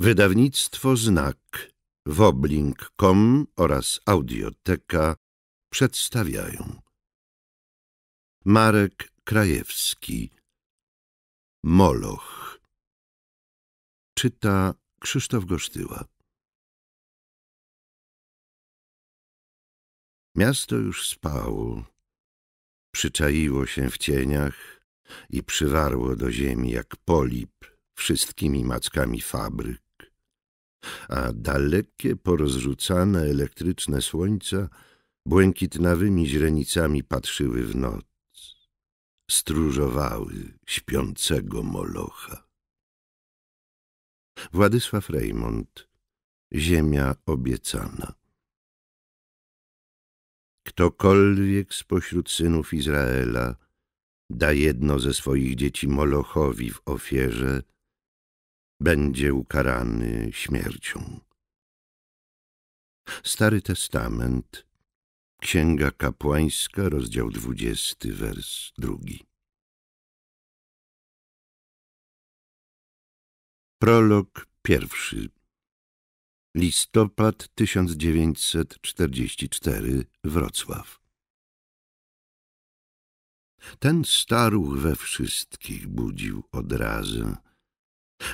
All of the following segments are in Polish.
Wydawnictwo Znak, Woblink.com oraz Audioteka przedstawiają. Marek Krajewski. Moloch. Czyta Krzysztof Gosztyła. Miasto już spało, przyczaiło się w cieniach i przywarło do ziemi jak polip wszystkimi mackami fabryk a dalekie, porozrzucane elektryczne słońca błękitnawymi źrenicami patrzyły w noc, stróżowały śpiącego Molocha. Władysław Rejmont, Ziemia obiecana. Ktokolwiek spośród synów Izraela da jedno ze swoich dzieci Molochowi w ofierze, będzie ukarany śmiercią. Stary Testament, Księga Kapłańska, rozdział dwudziesty, wers drugi. Prolog pierwszy. Listopad 1944, Wrocław. Ten staruch we wszystkich budził odrazę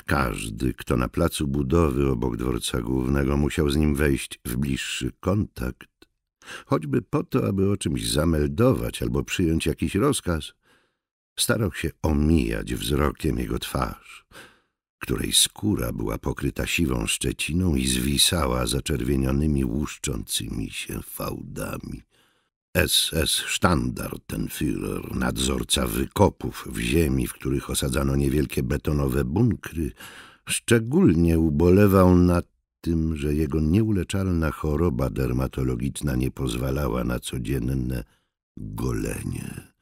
każdy, kto na placu budowy obok dworca głównego musiał z nim wejść w bliższy kontakt, choćby po to, aby o czymś zameldować albo przyjąć jakiś rozkaz, starał się omijać wzrokiem jego twarz, której skóra była pokryta siwą szczeciną i zwisała zaczerwienionymi, łuszczącymi się fałdami. SS-Standartenführer, nadzorca wykopów w ziemi, w których osadzano niewielkie betonowe bunkry, szczególnie ubolewał nad tym, że jego nieuleczalna choroba dermatologiczna nie pozwalała na codzienne golenie.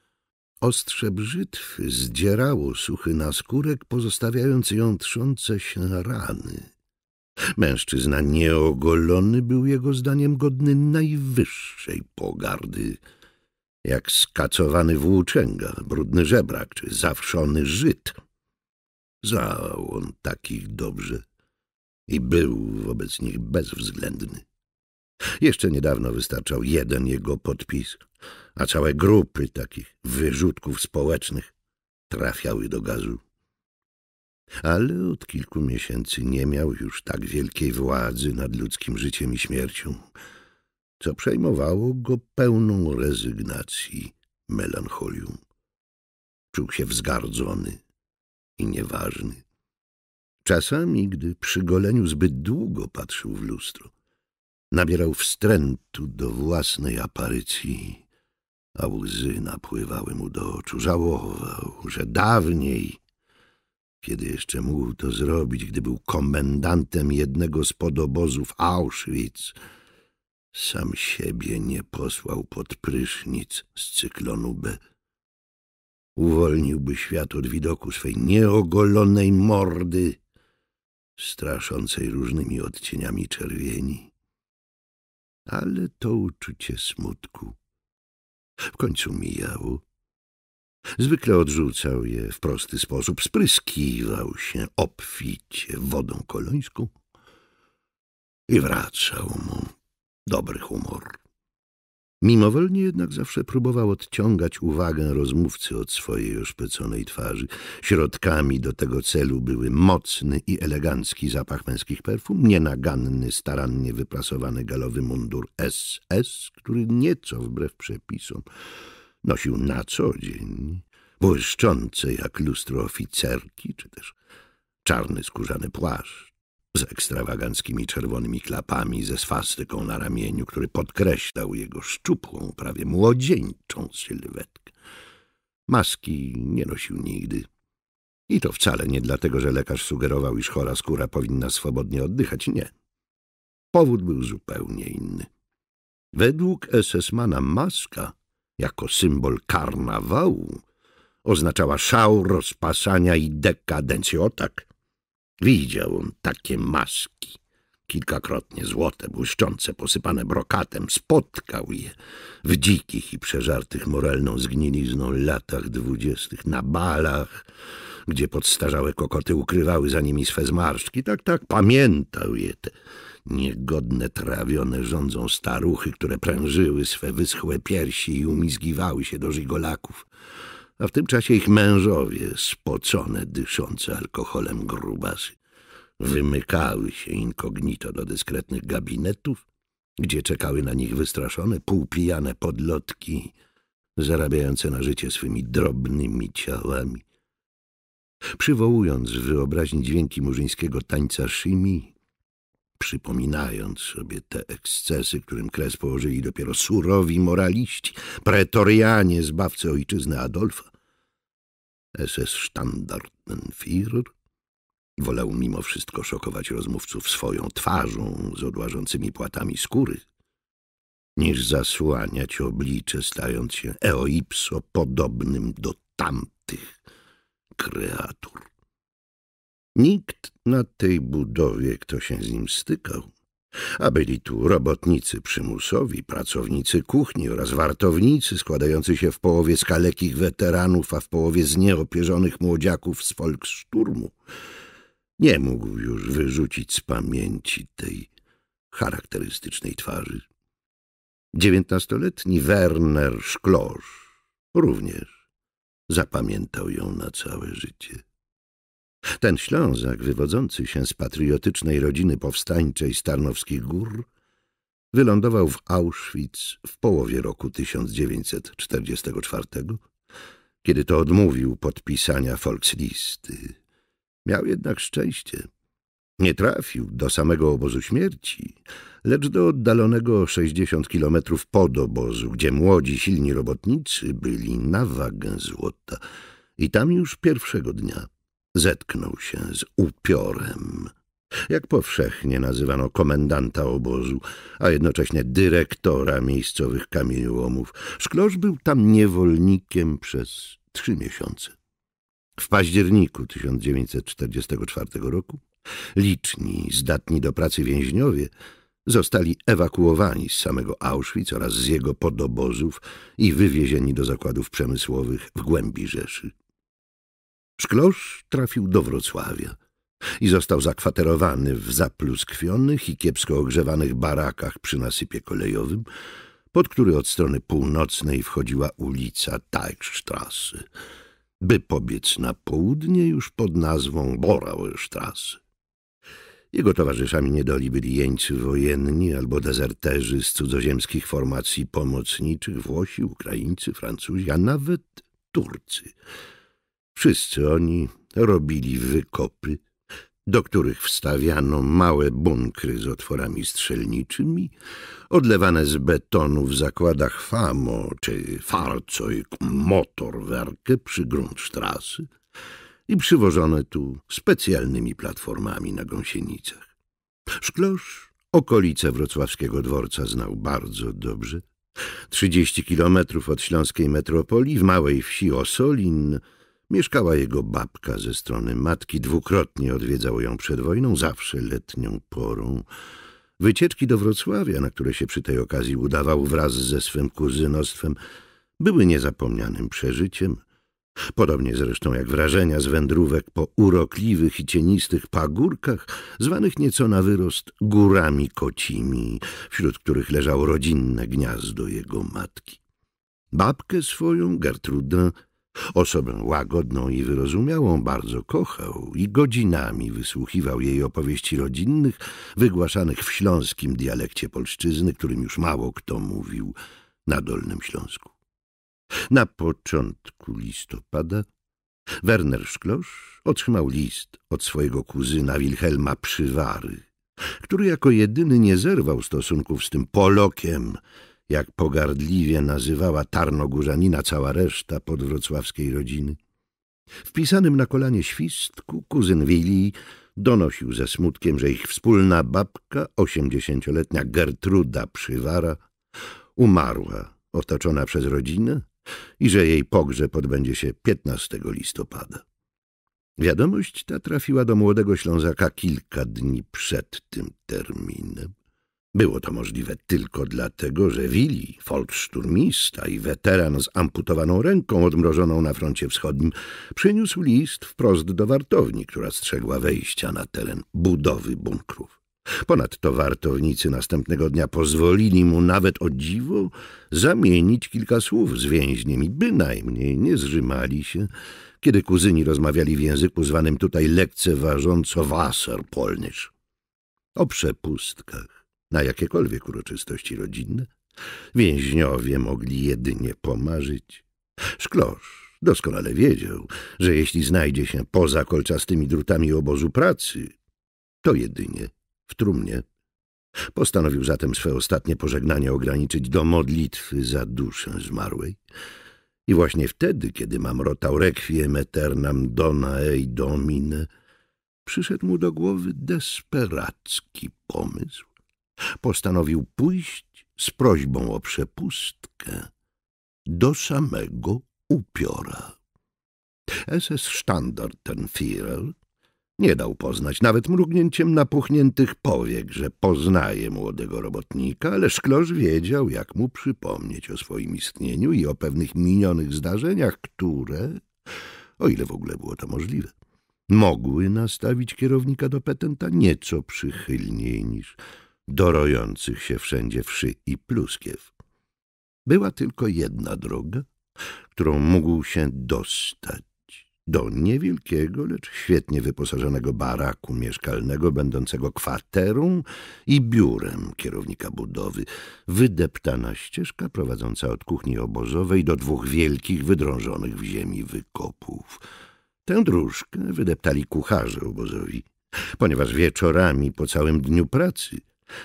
Ostrze brzytwy zdzierało suchy naskórek, pozostawiając jątrzące się rany. Mężczyzna nieogolony był jego zdaniem godny najwyższej pogardy, jak skacowany włóczęga, brudny żebrak czy zawszony Żyd. Znał on takich dobrze i był wobec nich bezwzględny. Jeszcze niedawno wystarczał jeden jego podpis, a całe grupy takich wyrzutków społecznych trafiały do gazu ale od kilku miesięcy nie miał już tak wielkiej władzy nad ludzkim życiem i śmiercią, co przejmowało go pełną rezygnacji, melancholią. Czuł się wzgardzony i nieważny. Czasami, gdy przy goleniu zbyt długo patrzył w lustro, nabierał wstrętu do własnej aparycji, a łzy napływały mu do oczu. Żałował, że dawniej kiedy jeszcze mógł to zrobić, gdy był komendantem jednego z podobozów Auschwitz, sam siebie nie posłał pod prysznic z cyklonu B. Uwolniłby świat od widoku swej nieogolonej mordy, straszącej różnymi odcieniami czerwieni. Ale to uczucie smutku w końcu mijało Zwykle odrzucał je w prosty sposób, spryskiwał się obficie wodą kolońską i wracał mu dobry humor. Mimowolnie jednak zawsze próbował odciągać uwagę rozmówcy od swojej oszpeconej twarzy. Środkami do tego celu były mocny i elegancki zapach męskich perfum, nienaganny, starannie wyprasowany galowy mundur SS, który nieco wbrew przepisom nosił na co dzień, błyszczące jak lustro oficerki, czy też czarny skórzany płaszcz z ekstrawaganckimi czerwonymi klapami ze swastyką na ramieniu, który podkreślał jego szczupłą, prawie młodzieńczą sylwetkę. Maski nie nosił nigdy. I to wcale nie dlatego, że lekarz sugerował, iż chora skóra powinna swobodnie oddychać. Nie. Powód był zupełnie inny. Według SS-mana maska jako symbol karnawału oznaczała szał, rozpasania i dekadencję. O tak, widział on takie maski, kilkakrotnie złote, błyszczące, posypane brokatem. Spotkał je w dzikich i przeżartych moralną zgnilizną latach dwudziestych, na balach, gdzie podstarzałe kokoty ukrywały za nimi swe zmarszczki. Tak, tak, pamiętał je te niegodne, trawione rządzą staruchy, które prężyły swe wyschłe piersi i umizgiwały się do żigolaków. A w tym czasie ich mężowie, spocone, dyszące alkoholem grubasy, wymykały się inkognito do dyskretnych gabinetów, gdzie czekały na nich wystraszone, półpijane podlotki, zarabiające na życie swymi drobnymi ciałami. Przywołując w wyobraźni dźwięki murzyńskiego tańca Shimi, przypominając sobie te ekscesy, którym kres położyli dopiero surowi moraliści, pretorianie, zbawcy ojczyzny Adolfa, SS Standartenführer wolał mimo wszystko szokować rozmówców swoją twarzą z odłażącymi płatami skóry, niż zasłaniać oblicze, stając się eoipso podobnym do tamtych kreatur. Nikt na tej budowie, kto się z nim stykał, a byli tu robotnicy przymusowi, pracownicy kuchni oraz wartownicy składający się w połowie z kalekich weteranów, a w połowie z nieopierzonych młodziaków z Volksturmu, nie mógł już wyrzucić z pamięci tej charakterystycznej twarzy. Dziewiętnastoletni Werner Szklosz również zapamiętał ją na całe życie. Ten Ślązak, wywodzący się z patriotycznej rodziny powstańczej Starnowskich Gór, wylądował w Auschwitz w połowie roku 1944, kiedy to odmówił podpisania Volkslisty. Miał jednak szczęście. Nie trafił do samego obozu śmierci, lecz do oddalonego o 60 kilometrów pod obozu, gdzie młodzi, silni robotnicy byli na wagę złota. I tam już pierwszego dnia zetknął się z upiorem, jak powszechnie nazywano komendanta obozu, a jednocześnie dyrektora miejscowych kamieniołomów. Szklarz był tam niewolnikiem przez trzy miesiące. W październiku 1944 roku liczni, zdatni do pracy więźniowie zostali ewakuowani z samego Auschwitz oraz z jego podobozów i wywiezieni do zakładów przemysłowych w głębi Rzeszy. Szklosz trafił do Wrocławia i został zakwaterowany w zapluskwionych i kiepsko ogrzewanych barakach przy nasypie kolejowym, pod który od strony północnej wchodziła ulica Teichstrasse, by pobiec na południe już pod nazwą Borauerstrasse. Jego towarzyszami niedoli byli jeńcy wojenni albo dezerterzy z cudzoziemskich formacji pomocniczych, Włosi, Ukraińcy, Francuzi, a nawet Turcy – Wszyscy oni robili wykopy, do których wstawiano małe bunkry z otworami strzelniczymi, odlewane z betonu w zakładach FAMO czy Fahrzeug Motorwerke przy Grundstrasse i przywożone tu specjalnymi platformami na gąsienicach. Szklosz okolice wrocławskiego dworca znał bardzo dobrze. Trzydzieści kilometrów od śląskiej metropolii w małej wsi Osolin Mieszkała jego babka ze strony matki, dwukrotnie odwiedzał ją przed wojną, zawsze letnią porą. Wycieczki do Wrocławia, na które się przy tej okazji udawał wraz ze swym kuzynostwem, były niezapomnianym przeżyciem. Podobnie zresztą jak wrażenia z wędrówek po urokliwych i cienistych pagórkach, zwanych nieco na wyrost górami kocimi, wśród których leżało rodzinne gniazdo jego matki. Babkę swoją, Gertrudę, Osobę łagodną i wyrozumiałą bardzo kochał i godzinami wysłuchiwał jej opowieści rodzinnych, wygłaszanych w śląskim dialekcie polszczyzny, którym już mało kto mówił na Dolnym Śląsku. Na początku listopada Werner Szklosz otrzymał list od swojego kuzyna Wilhelma Przywary, który jako jedyny nie zerwał stosunków z tym Polokiem, jak pogardliwie nazywała Tarnogórzanina cała reszta podwrocławskiej rodziny. Wpisanym na kolanie świstku kuzyn Willi donosił ze smutkiem, że ich wspólna babka, osiemdziesięcioletnia Gertruda Przywara, umarła otoczona przez rodzinę i że jej pogrzeb odbędzie się 15 listopada. Wiadomość ta trafiła do młodego Ślązaka kilka dni przed tym terminem. Było to możliwe tylko dlatego, że Willi, folkszturmista i weteran z amputowaną ręką odmrożoną na froncie wschodnim, przyniósł list wprost do wartowni, która strzegła wejścia na teren budowy bunkrów. Ponadto wartownicy następnego dnia pozwolili mu nawet o dziwo zamienić kilka słów z więźniem i bynajmniej nie zrzymali się, kiedy kuzyni rozmawiali w języku zwanym tutaj lekceważąco Wasserpolnisch. O przepustkach, na jakiekolwiek uroczystości rodzinne, więźniowie mogli jedynie pomarzyć. Szklosz doskonale wiedział, że jeśli znajdzie się poza kolczastymi drutami obozu pracy, to jedynie w trumnie. Postanowił zatem swe ostatnie pożegnanie ograniczyć do modlitwy za duszę zmarłej. I właśnie wtedy, kiedy mamrotał requiem eternam dona ei domine, przyszedł mu do głowy desperacki pomysł. Postanowił pójść z prośbą o przepustkę do samego upiora. SS Standartenführer nie dał poznać nawet mrugnięciem napuchniętych powiek, że poznaje młodego robotnika, ale szklarz wiedział, jak mu przypomnieć o swoim istnieniu i o pewnych minionych zdarzeniach, które, o ile w ogóle było to możliwe, mogły nastawić kierownika do petenta nieco przychylniej niż do rojących się wszędzie wszy i pluskiew. Była tylko jedna droga, którą mógł się dostać do niewielkiego, lecz świetnie wyposażonego baraku mieszkalnego, będącego kwaterą i biurem kierownika budowy, wydeptana ścieżka prowadząca od kuchni obozowej do dwóch wielkich, wydrążonych w ziemi wykopów. Tę dróżkę wydeptali kucharze obozowi, ponieważ wieczorami po całym dniu pracy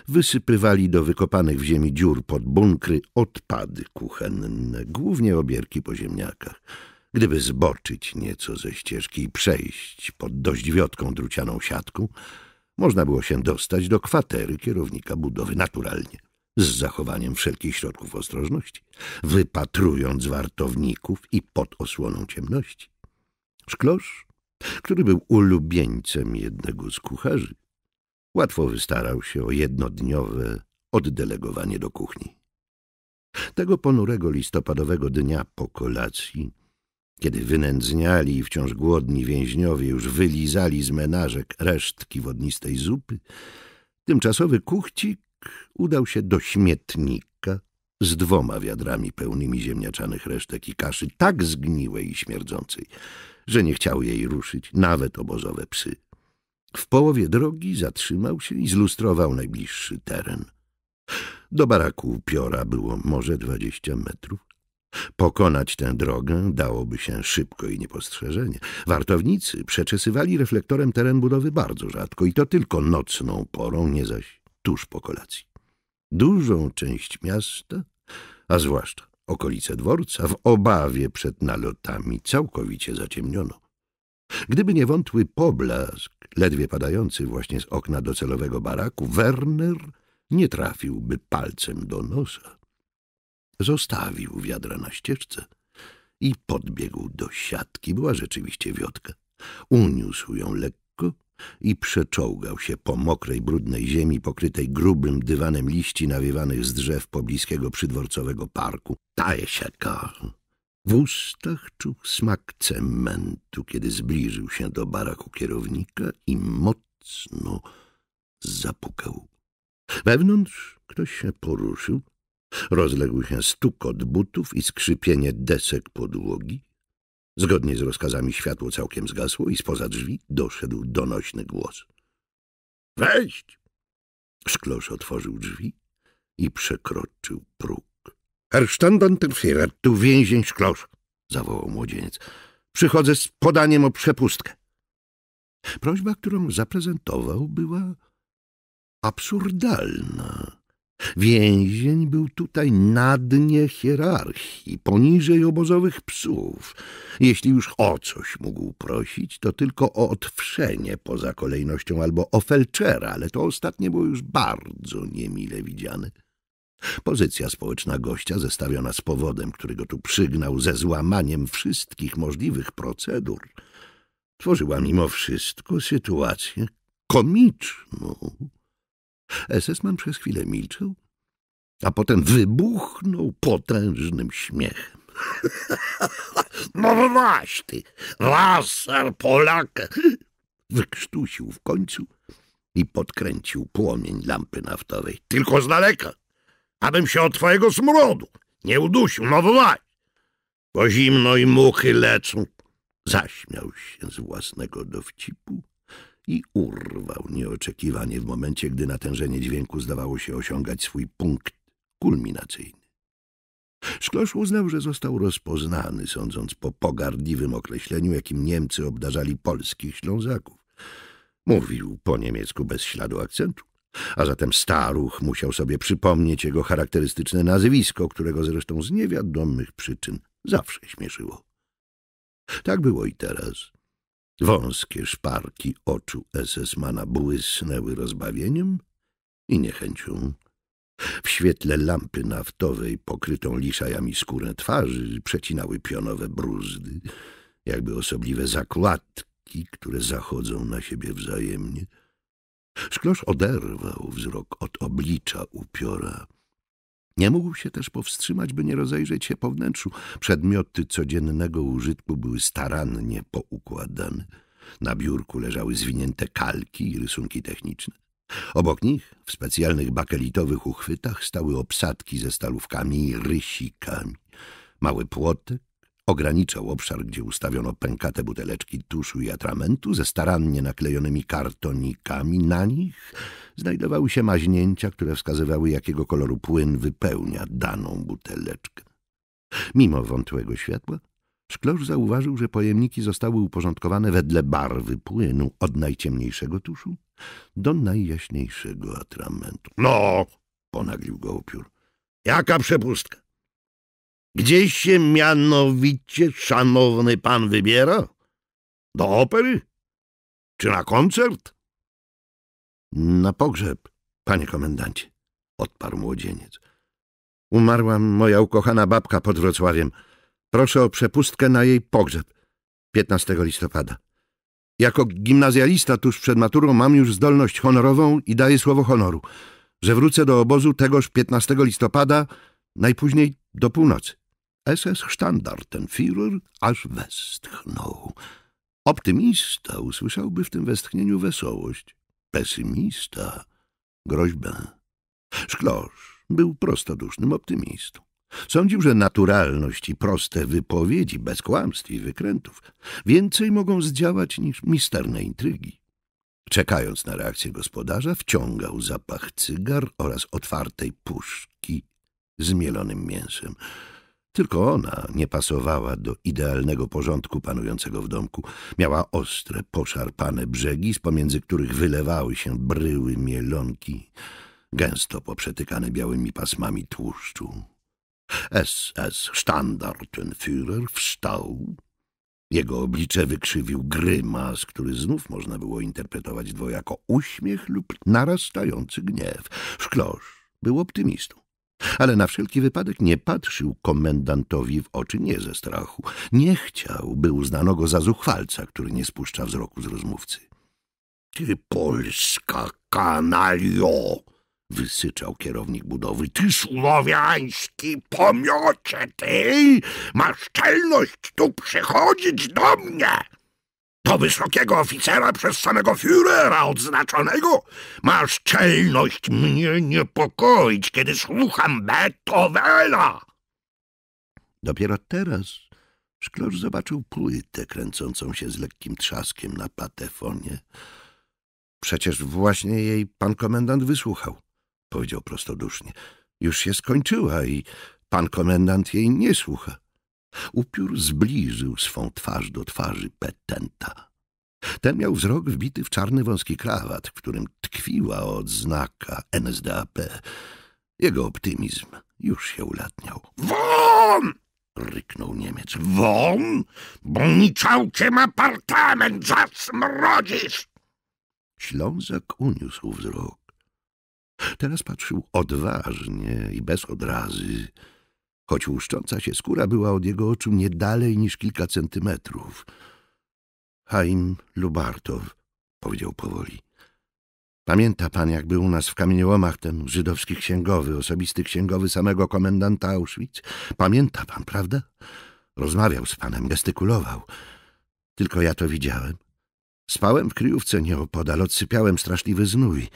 wysypywali do wykopanych w ziemi dziur pod bunkry odpady kuchenne, głównie obierki po ziemniakach. Gdyby zboczyć nieco ze ścieżki i przejść pod dość wiotką drucianą siatką, można było się dostać do kwatery kierownika budowy naturalnie, z zachowaniem wszelkich środków ostrożności, wypatrując wartowników i pod osłoną ciemności. Szklosz, który był ulubieńcem jednego z kucharzy, łatwo wystarał się o jednodniowe oddelegowanie do kuchni. Tego ponurego listopadowego dnia po kolacji kiedy wynędzniali i wciąż głodni więźniowie już wylizali z menażek resztki wodnistej zupy, tymczasowy kuchcik udał się do śmietnika z dwoma wiadrami pełnymi ziemniaczanych resztek i kaszy, tak zgniłej i śmierdzącej, że nie chciały jej ruszyć nawet obozowe psy. W połowie drogi zatrzymał się i zlustrował najbliższy teren. Do baraku piora było może dwadzieścia metrów. Pokonać tę drogę dałoby się szybko i niepostrzeżenie. Wartownicy przeczesywali reflektorem teren budowy bardzo rzadko i to tylko nocną porą, nie zaś tuż po kolacji. Dużą część miasta, a zwłaszcza okolice dworca, w obawie przed nalotami całkowicie zaciemniono. Gdyby nie wątły poblask, ledwie padający właśnie z okna docelowego baraku, Werner nie trafiłby palcem do nosa. Zostawił wiadra na ścieżce i podbiegł do siatki. Była rzeczywiście wiotka. Uniósł ją lekko i przeczołgał się po mokrej, brudnej ziemi pokrytej grubym dywanem liści nawiewanych z drzew pobliskiego przydworcowego parku. Taje siatka. W ustach czuł smak cementu, kiedy zbliżył się do baraku kierownika i mocno zapukał. Wewnątrz ktoś się poruszył, Rozległ się stukot butów i skrzypienie desek podłogi. Zgodnie z rozkazami światło całkiem zgasło i spoza drzwi doszedł donośny głos. — Wejść! Szklosz otworzył drzwi i przekroczył próg. — Herr Standantenführer, tu więzień Szklosz! — zawołał młodzieniec. — Przychodzę z podaniem o przepustkę. Prośba, którą zaprezentował, była absurdalna. Więzień był tutaj na dnie hierarchii, poniżej obozowych psów. Jeśli już o coś mógł prosić, to tylko o otwrzenie poza kolejnością albo o felczera, ale to ostatnie było już bardzo niemile widziane. Pozycja społeczna gościa zestawiona z powodem, który go tu przygnał, ze złamaniem wszystkich możliwych procedur, tworzyła mimo wszystko sytuację komiczną. SS-man przez chwilę milczał, a potem wybuchnął potężnym śmiechem. No właśnie, laser Polaka! Wykrztusił w końcu i podkręcił płomień lampy naftowej. Tylko z daleka, abym się od twojego smrodu nie udusił, no właśnie. Bo zimno i muchy lecą. Zaśmiał się z własnego dowcipu i urwał nieoczekiwanie w momencie, gdy natężenie dźwięku zdawało się osiągać swój punkt kulminacyjny. Szklosz uznał, że został rozpoznany, sądząc po pogardliwym określeniu, jakim Niemcy obdarzali polskich Ślązaków. Mówił po niemiecku bez śladu akcentu, a zatem staruch musiał sobie przypomnieć jego charakterystyczne nazwisko, którego zresztą z niewiadomych przyczyn zawsze śmieszyło. Tak było i teraz. Wąskie szparki oczu SS-mana błysnęły rozbawieniem i niechęcią. W świetle lampy naftowej, pokrytą liszajami skórę twarzy, przecinały pionowe bruzdy, jakby osobliwe zakładki, które zachodzą na siebie wzajemnie. Szklosz oderwał wzrok od oblicza upiora. Nie mógł się też powstrzymać, by nie rozejrzeć się po wnętrzu. Przedmioty codziennego użytku były starannie poukładane. Na biurku leżały zwinięte kalki i rysunki techniczne. Obok nich, w specjalnych bakelitowych uchwytach, stały obsadki ze stalówkami i rysikami. Mały płotek ograniczał obszar, gdzie ustawiono pękate buteleczki tuszu i atramentu ze starannie naklejonymi kartonikami. Na nich znajdowały się maźnięcia, które wskazywały, jakiego koloru płyn wypełnia daną buteleczkę. Mimo wątłego światła, Szklosz zauważył, że pojemniki zostały uporządkowane wedle barwy płynu od najciemniejszego tuszu do najjaśniejszego atramentu. No, Ponaglił go upiór. jaka przepustka? Gdzieś się mianowicie szanowny pan wybiera? Do opery? Czy na koncert? Na pogrzeb, panie komendancie, odparł młodzieniec. Umarła moja ukochana babka pod Wrocławiem. Proszę o przepustkę na jej pogrzeb 15 listopada. Jako gimnazjalista tuż przed maturą mam już zdolność honorową i daję słowo honoru, że wrócę do obozu tegoż 15 listopada, najpóźniej do północy. SS Standartenführer aż westchnął. Optymista usłyszałby w tym westchnieniu wesołość, pesymista groźbę. Szklosz był prostodusznym optymistą. Sądził, że naturalność i proste wypowiedzi, bez kłamstw i wykrętów, więcej mogą zdziałać niż misterne intrygi. Czekając na reakcję gospodarza, wciągał zapach cygar oraz otwartej puszki z mielonym mięsem. Tylko ona nie pasowała do idealnego porządku panującego w domku. Miała ostre, poszarpane brzegi, z pomiędzy których wylewały się bryły mielonki, gęsto poprzetykane białymi pasmami tłuszczu. SS Standartenführer wstał. Jego oblicze wykrzywił grymas, który znów można było interpretować dwojako uśmiech lub narastający gniew. Szklosz był optymistą, ale na wszelki wypadek nie patrzył komendantowi w oczy nie ze strachu. Nie chciał, by uznano go za zuchwalca, który nie spuszcza wzroku z rozmówcy. — Ty polska kanalio! wysyczał kierownik budowy. Ty słowiański pomiocie, ty! Masz czelność tu przychodzić do mnie! Do wysokiego oficera przez samego Führera odznaczonego? Masz czelność mnie niepokoić, kiedy słucham Beethovena! Dopiero teraz Szklarz zobaczył płytę kręcącą się z lekkim trzaskiem na patefonie. Przecież właśnie jej pan komendant wysłuchał powiedział prostodusznie. Już się skończyła i pan komendant jej nie słucha. Upiór zbliżył swą twarz do twarzy petenta. Ten miał wzrok wbity w czarny wąski krawat, w którym tkwiła odznaka NSDAP. Jego optymizm już się ulatniał. Won! ryknął Niemiec. Won, bo ni całkiem apartament zasmrodzisz! Ślązak uniósł wzrok. Teraz patrzył odważnie i bez odrazy, choć łuszcząca się skóra była od jego oczu nie dalej niż kilka centymetrów. Haim Lubartow, powiedział powoli. Pamięta pan, jak był u nas w kamieniołomach ten żydowski księgowy, osobisty księgowy samego komendanta Auschwitz? Pamięta pan, prawda? Rozmawiał z panem, gestykulował. Tylko ja to widziałem. Spałem w kryjówce nieopodal, odsypiałem straszliwy znój.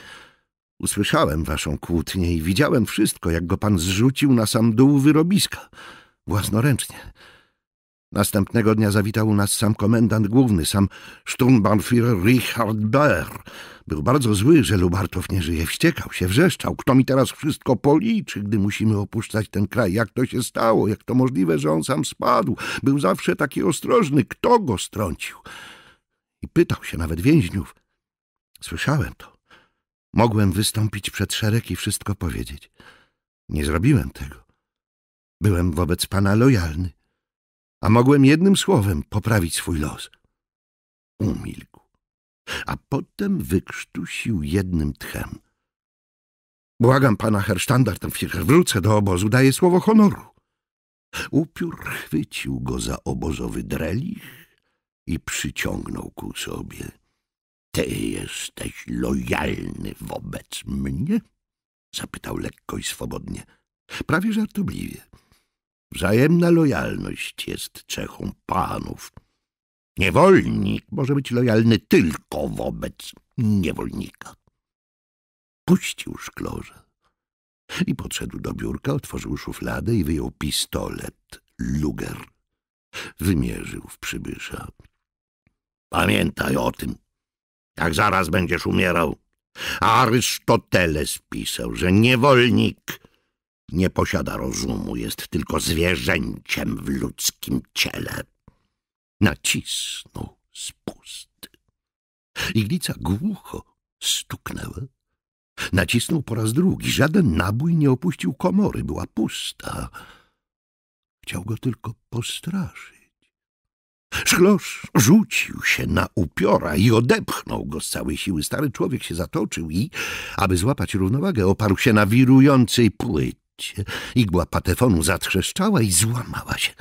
Usłyszałem waszą kłótnię i widziałem wszystko, jak go pan zrzucił na sam dół wyrobiska. Własnoręcznie. Następnego dnia zawitał u nas sam komendant główny, sam Sturmbannführer Richard Baer. Był bardzo zły, że Lubartow nie żyje. Wściekał się, wrzeszczał. Kto mi teraz wszystko policzy, gdy musimy opuszczać ten kraj? Jak to się stało? Jak to możliwe, że on sam spadł? Był zawsze taki ostrożny. Kto go strącił? I pytał się nawet więźniów. Słyszałem to. Mogłem wystąpić przed szereg i wszystko powiedzieć. Nie zrobiłem tego. Byłem wobec pana lojalny a mogłem jednym słowem poprawić swój los. Umilkł, a potem wykrztusił jednym tchem. Błagam pana Hersztandartenführer, wrócę do obozu, daję słowo honoru. Upiór chwycił go za obozowy drelich i przyciągnął ku sobie. Ty jesteś lojalny wobec mnie? Zapytał lekko i swobodnie, prawie żartobliwie. Wzajemna lojalność jest cechą panów. Niewolnik może być lojalny tylko wobec niewolnika. Puścił szklarze i podszedł do biurka, otworzył szufladę i wyjął pistolet Luger. Wymierzył w przybysza. Pamiętaj o tym, jak zaraz będziesz umierał. Arystoteles pisał, że niewolnik nie posiada rozumu, jest tylko zwierzęciem w ludzkim ciele. Nacisnął spust. Iglica głucho stuknęła. Nacisnął po raz drugi. Żaden nabój nie opuścił komory. Była pusta. Chciał go tylko postraszyć. Szklosz rzucił się na upiora i odepchnął go z całej siły. Stary człowiek się zatoczył i, aby złapać równowagę, oparł się na wirującej płycie Igła patefonu zatrzeszczała i złamała się.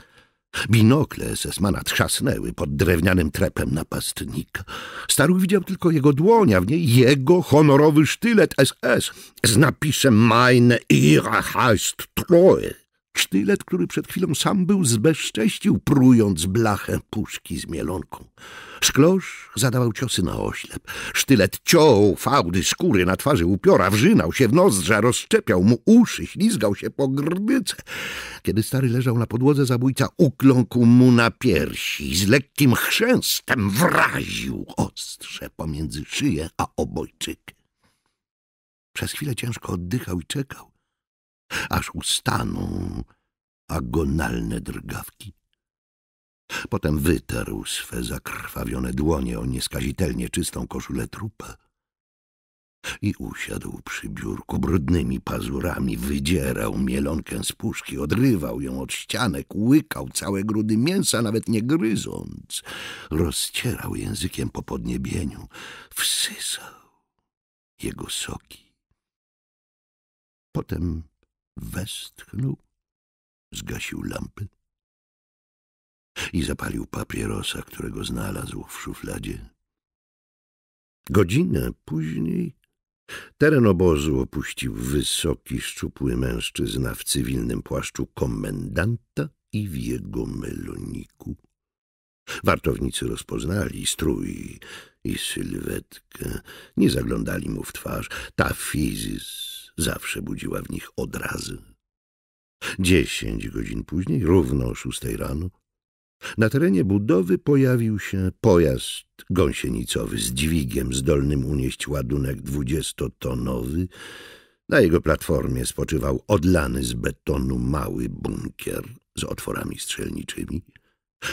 Binokle esesmana trzasnęły pod drewnianym trepem napastnika. Staruch widział tylko jego dłoń, a w niej jego honorowy sztylet SS z napisem Meine Ihre heißt Treue. Sztylet, który przed chwilą sam był zbezcześcił, prując blachę puszki z mielonką. Szklosz zadawał ciosy na oślep. Sztylet ciął fałdy skóry na twarzy upiora, wrzynał się w nozdrza, rozszczepiał mu uszy, ślizgał się po grdyce. Kiedy stary leżał na podłodze, zabójca ukląkł mu na piersi. Z lekkim chrzęstem wraził ostrze pomiędzy szyję a obojczyk. Przez chwilę ciężko oddychał i czekał aż ustaną agonalne drgawki. Potem wytarł swe zakrwawione dłonie o nieskazitelnie czystą koszulę trupa i usiadł przy biurku brudnymi pazurami, wydzierał mielonkę z puszki, odrywał ją od ścianek, łykał całe grudy mięsa, nawet nie gryząc. Rozcierał językiem po podniebieniu, wsysał jego soki. Potem westchnął, zgasił lampę i zapalił papierosa, którego znalazł w szufladzie. Godzinę później teren obozu opuścił wysoki, szczupły mężczyzna w cywilnym płaszczu komendanta i w jego meloniku. Wartownicy rozpoznali strój i sylwetkę, nie zaglądali mu w twarz. Ta fizys zawsze budziła w nich odrazy. Dziesięć godzin później, równo o szóstej rano, na terenie budowy pojawił się pojazd gąsienicowy z dźwigiem zdolnym unieść ładunek dwudziestotonowy. Na jego platformie spoczywał odlany z betonu mały bunkier z otworami strzelniczymi.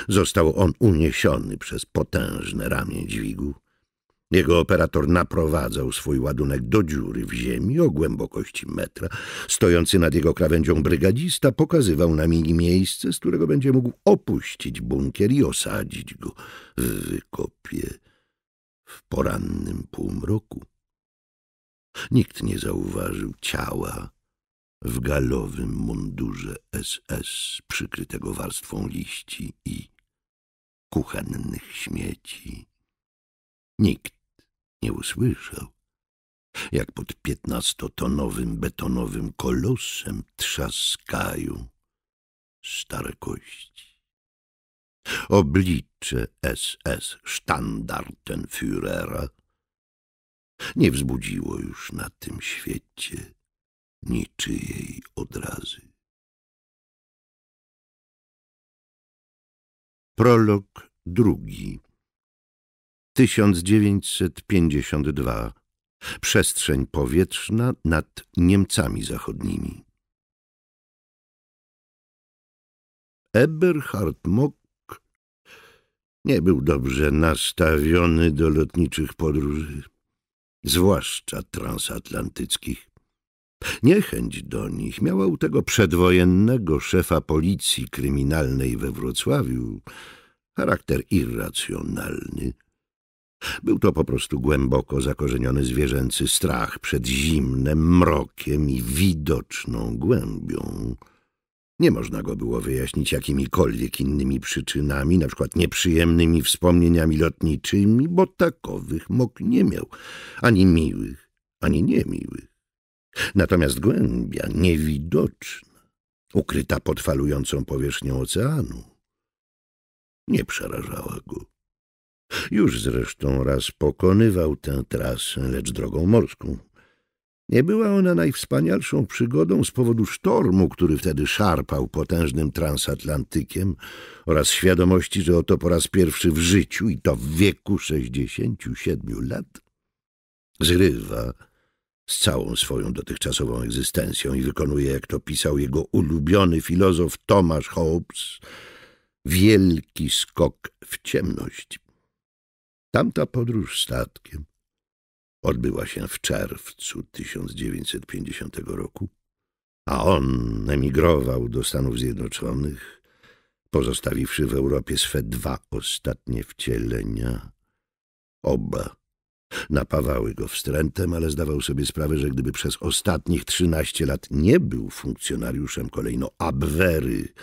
Został on uniesiony przez potężne ramię dźwigu. Jego operator naprowadzał swój ładunek do dziury w ziemi o głębokości metra. Stojący nad jego krawędzią brygadzista pokazywał na mini miejsce, z którego będzie mógł opuścić bunkier i osadzić go w wykopie w porannym półmroku. Nikt nie zauważył ciała w galowym mundurze SS przykrytego warstwą liści i kuchennych śmieci. Nikt nie usłyszał, jak pod piętnastotonowym betonowym kolosem trzaskają stare kości. Oblicze SS Standartenführera nie wzbudziło już na tym świecie niczyjej odrazy. Prolog drugi 1952 Przestrzeń powietrzna nad Niemcami Zachodnimi Eberhard Mock nie był dobrze nastawiony do lotniczych podróży, zwłaszcza transatlantyckich. Niechęć do nich miała u tego przedwojennego szefa policji kryminalnej we Wrocławiu charakter irracjonalny. Był to po prostu głęboko zakorzeniony zwierzęcy strach przed zimnem, mrokiem i widoczną głębią. Nie można go było wyjaśnić jakimikolwiek innymi przyczynami, na przykład nieprzyjemnymi wspomnieniami lotniczymi, bo takowych Mok nie miał, ani miłych, ani niemiłych. Natomiast głębia niewidoczna, ukryta pod falującą powierzchnią oceanu, nie przerażała go. Już zresztą raz pokonywał tę trasę, lecz drogą morską. Nie była ona najwspanialszą przygodą z powodu sztormu, który wtedy szarpał potężnym transatlantykiem oraz świadomości, że oto po raz pierwszy w życiu i to w wieku sześćdziesięciu siedmiu lat zrywa z całą swoją dotychczasową egzystencją i wykonuje, jak to pisał jego ulubiony filozof Thomas Hobbes, wielki skok w ciemność. Tamta podróż statkiem odbyła się w czerwcu 1950 roku, a on emigrował do Stanów Zjednoczonych, pozostawiwszy w Europie swe dwa ostatnie wcielenia. Oba napawały go wstrętem, ale zdawał sobie sprawę, że gdyby przez ostatnich trzynaście lat nie był funkcjonariuszem kolejno Abwehry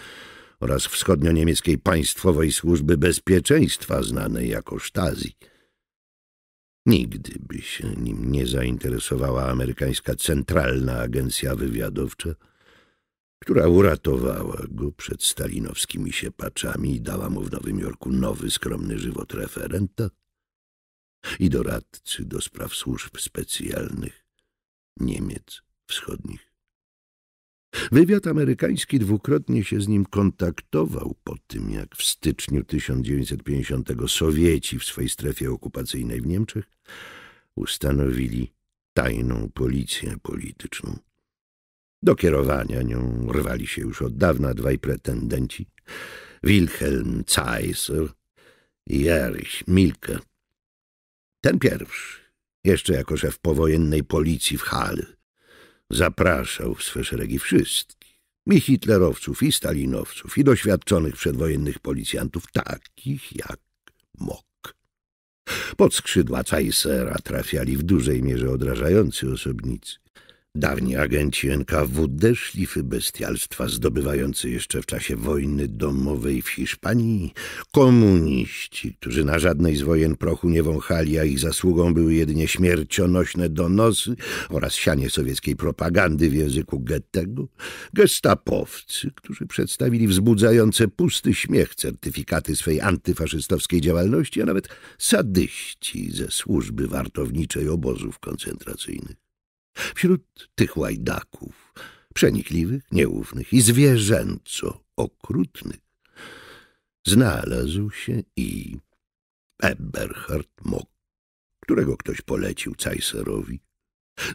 oraz wschodnio-niemieckiej państwowej służby bezpieczeństwa znanej jako Stasi, Nigdy by się nim nie zainteresowała amerykańska Centralna Agencja Wywiadowcza, która uratowała go przed stalinowskimi siepaczami i dała mu w Nowym Jorku nowy, skromny żywot referenta i doradcy do spraw służb specjalnych Niemiec Wschodnich. Wywiad amerykański dwukrotnie się z nim kontaktował po tym, jak w styczniu 1950 Sowieci w swej strefie okupacyjnej w Niemczech ustanowili tajną policję polityczną. Do kierowania nią rwali się już od dawna dwaj pretendenci Wilhelm Zeisser i Erich Milke. Ten pierwszy, jeszcze jako szef powojennej policji w Halle, zapraszał w swe szeregi wszystkich. I hitlerowców, i stalinowców, i doświadczonych przedwojennych policjantów, takich jak Mok. Pod skrzydła Cajsera trafiali w dużej mierze odrażający osobnicy. Dawni agenci NKWD szlify bestialstwa zdobywające jeszcze w czasie wojny domowej w Hiszpanii, komuniści, którzy na żadnej z wojen prochu nie wąchali, a ich zasługą były jedynie śmiercionośne donosy oraz sianie sowieckiej propagandy w języku Goethego, gestapowcy, którzy przedstawili wzbudzające pusty śmiech certyfikaty swej antyfaszystowskiej działalności, a nawet sadyści ze służby wartowniczej obozów koncentracyjnych. Wśród tych łajdaków, przenikliwych, nieufnych i zwierzęco okrutnych, znalazł się i Eberhard Mock, którego ktoś polecił Cajserowi.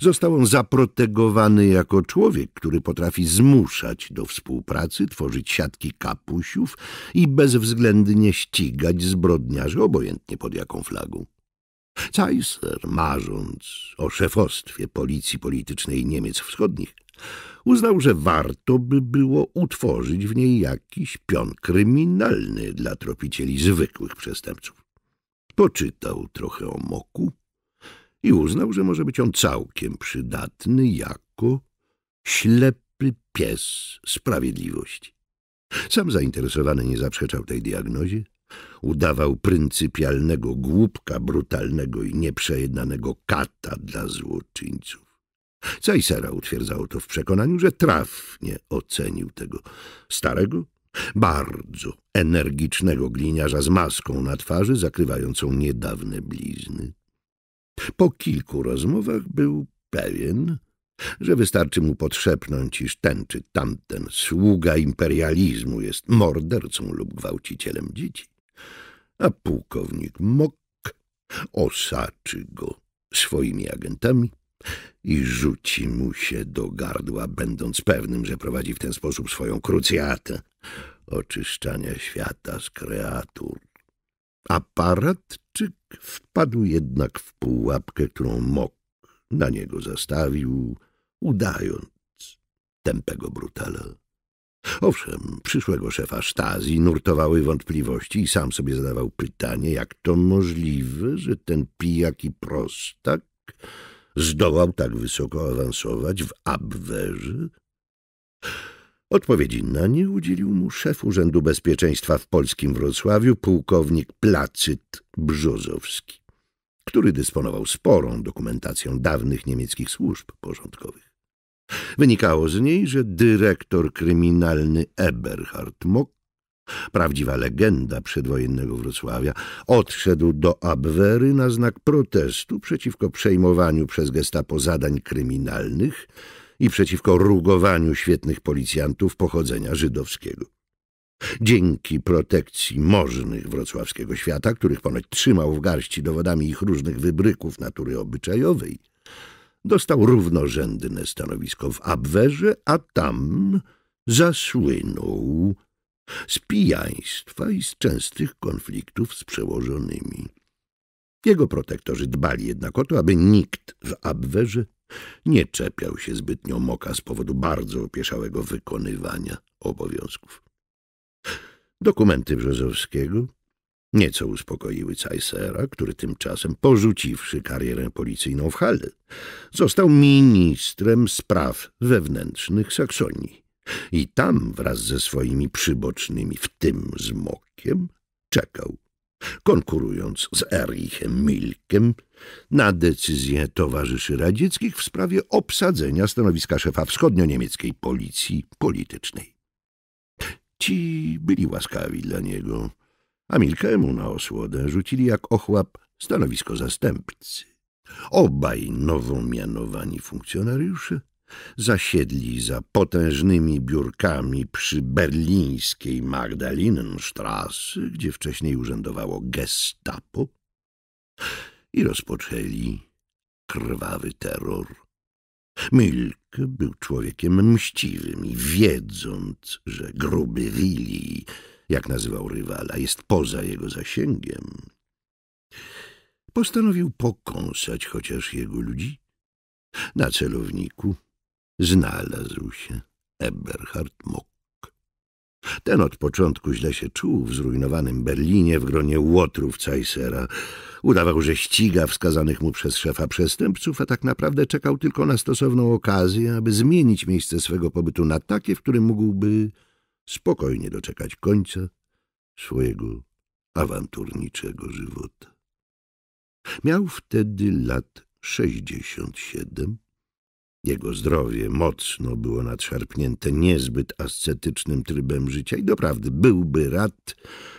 Został on zaprotegowany jako człowiek, który potrafi zmuszać do współpracy, tworzyć siatki kapusiów i bezwzględnie ścigać zbrodniarzy, obojętnie pod jaką flagą. Kaiser, marząc o szefostwie policji politycznej Niemiec Wschodnich, uznał, że warto by było utworzyć w niej jakiś pion kryminalny dla tropicieli zwykłych przestępców. Poczytał trochę o moku i uznał, że może być on całkiem przydatny jako ślepy pies sprawiedliwości. Sam zainteresowany nie zaprzeczał tej diagnozie, Udawał pryncypialnego głupka, brutalnego i nieprzejednanego kata dla złoczyńców. Cajsera utwierdzało to w przekonaniu, że trafnie ocenił tego starego, bardzo energicznego gliniarza z maską na twarzy zakrywającą niedawne blizny. Po kilku rozmowach był pewien, że wystarczy mu podszepnąć, iż ten czy tamten sługa imperializmu jest mordercą lub gwałcicielem dzieci, a pułkownik Mok osaczy go swoimi agentami i rzuci mu się do gardła, będąc pewnym, że prowadzi w ten sposób swoją krucjatę oczyszczania świata z kreatur. Aparatczyk wpadł jednak w pułapkę, którą Mok na niego zastawił, udając tępego brutala. Owszem, przyszłego szefa sztazji nurtowały wątpliwości i sam sobie zadawał pytanie, jak to możliwe, że ten pijak i prostak zdołał tak wysoko awansować w Abwerze? Odpowiedzi na nie udzielił mu szef Urzędu Bezpieczeństwa w polskim Wrocławiu, pułkownik Placyt Brzozowski, który dysponował sporą dokumentacją dawnych niemieckich służb porządkowych. Wynikało z niej, że dyrektor kryminalny Eberhard Mock, prawdziwa legenda przedwojennego Wrocławia, odszedł do Abwery na znak protestu przeciwko przejmowaniu przez gestapo zadań kryminalnych i przeciwko rugowaniu świetnych policjantów pochodzenia żydowskiego. Dzięki protekcji możnych wrocławskiego świata, których ponoć trzymał w garści dowodami ich różnych wybryków natury obyczajowej, dostał równorzędne stanowisko w Abwerze, a tam zasłynął z pijaństwa i z częstych konfliktów z przełożonymi. Jego protektorzy dbali jednak o to, aby nikt w Abwerze nie czepiał się zbytnio Moka z powodu bardzo opieszałego wykonywania obowiązków. Dokumenty Brzozowskiego nieco uspokoiły Cajsera, który tymczasem, porzuciwszy karierę policyjną w Halle, został ministrem spraw wewnętrznych Saksonii i tam wraz ze swoimi przybocznymi, w tym z Mokiem, czekał konkurując z Erichem Milkiem na decyzję towarzyszy radzieckich w sprawie obsadzenia stanowiska szefa wschodnio-niemieckiej policji politycznej. Ci byli łaskawi dla niego, a Milkemu na osłodę rzucili jak ochłap stanowisko zastępcy. Obaj nowo mianowani funkcjonariusze zasiedli za potężnymi biurkami przy berlińskiej Magdalinenstrasse, gdzie wcześniej urzędowało gestapo, i rozpoczęli krwawy terror. Milk był człowiekiem mściwym i wiedząc, że gruby Willi, jak nazywał rywala, jest poza jego zasięgiem, postanowił pokąsać chociaż jego ludzi. Na celowniku znalazł się Eberhard Mock. Ten od początku źle się czuł w zrujnowanym Berlinie w gronie łotrów Cajsera. Udawał, że ściga wskazanych mu przez szefa przestępców, a tak naprawdę czekał tylko na stosowną okazję, aby zmienić miejsce swego pobytu na takie, w którym mógłby spokojnie doczekać końca swojego awanturniczego żywota. Miał wtedy lat sześćdziesiąt siedem jego zdrowie mocno było nadszarpnięte niezbyt ascetycznym trybem życia i doprawdy byłby rad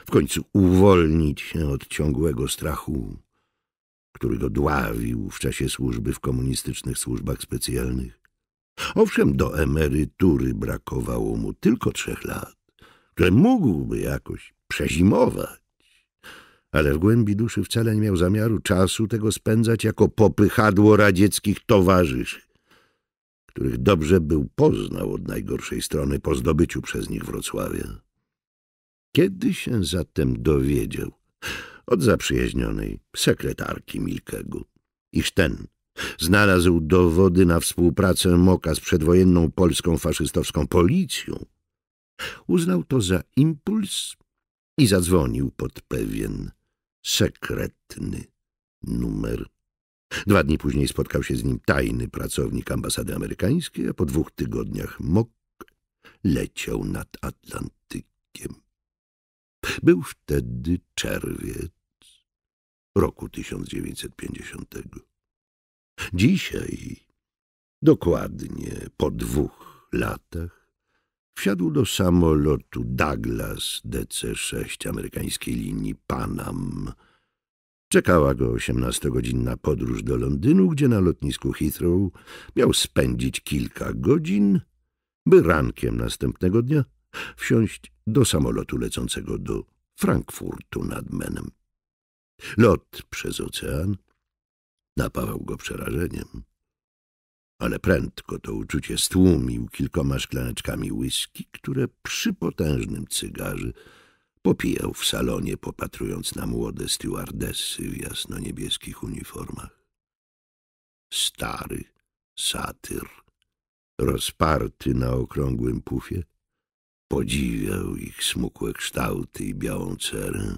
w końcu uwolnić się od ciągłego strachu, który go dławił w czasie służby w komunistycznych służbach specjalnych. Owszem, do emerytury brakowało mu tylko trzech lat, które mógłby jakoś przezimować, ale w głębi duszy wcale nie miał zamiaru czasu tego spędzać jako popychadło radzieckich towarzyszy których dobrze był poznał od najgorszej strony po zdobyciu przez nich Wrocławia. Kiedy się zatem dowiedział od zaprzyjaźnionej sekretarki Milkego, iż ten znalazł dowody na współpracę Moka z przedwojenną polską faszystowską policją, uznał to za impuls i zadzwonił pod pewien sekretny numer Dwa dni później spotkał się z nim tajny pracownik ambasady amerykańskiej, a po dwóch tygodniach Mok leciał nad Atlantykiem. Był wtedy czerwiec roku 1950. Dzisiaj, dokładnie po dwóch latach, wsiadł do samolotu Douglas DC-6 amerykańskiej linii Panam. Czekała go osiemnastogodzinna podróż do Londynu, gdzie na lotnisku Heathrow miał spędzić kilka godzin, by rankiem następnego dnia wsiąść do samolotu lecącego do Frankfurtu nad Menem. Lot przez ocean napawał go przerażeniem, ale prędko to uczucie stłumił kilkoma szklaneczkami whisky, które przy potężnym cygarze popijał w salonie, popatrując na młode stewardessy w jasno-niebieskich uniformach. Stary satyr, rozparty na okrągłym pufie, podziwiał ich smukłe kształty i białą cerę,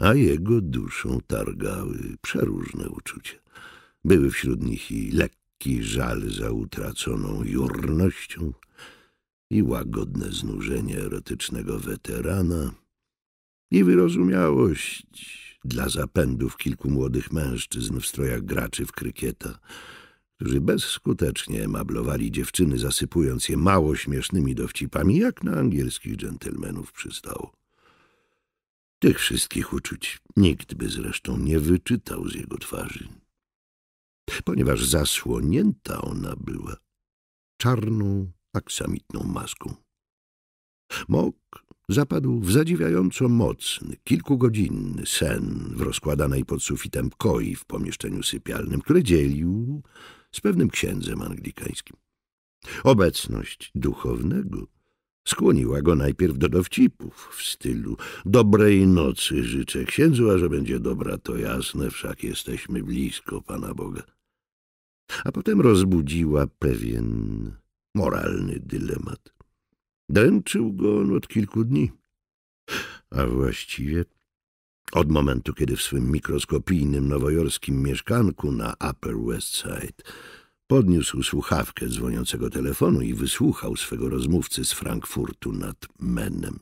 a jego duszą targały przeróżne uczucia. Były wśród nich i lekki żal za utraconą jurnością i łagodne znużenie erotycznego weterana i wyrozumiałość dla zapędów kilku młodych mężczyzn w strojach graczy w krykieta, którzy bezskutecznie mablowali dziewczyny, zasypując je mało śmiesznymi dowcipami, jak na angielskich dżentelmenów przystało. Tych wszystkich uczuć nikt by zresztą nie wyczytał z jego twarzy, ponieważ zasłonięta ona była czarną, aksamitną maską. Mok zapadł w zadziwiająco mocny, kilkugodzinny sen w rozkładanej pod sufitem koi w pomieszczeniu sypialnym, które dzielił z pewnym księdzem anglikańskim. Obecność duchownego skłoniła go najpierw do dowcipów w stylu dobrej nocy życzę księdzu, a że będzie dobra, to jasne, wszak jesteśmy blisko Pana Boga. A potem rozbudziła pewien moralny dylemat. Dęczył go on od kilku dni, a właściwie od momentu, kiedy w swym mikroskopijnym nowojorskim mieszkanku na Upper West Side podniósł słuchawkę dzwoniącego telefonu i wysłuchał swego rozmówcy z Frankfurtu nad Menem.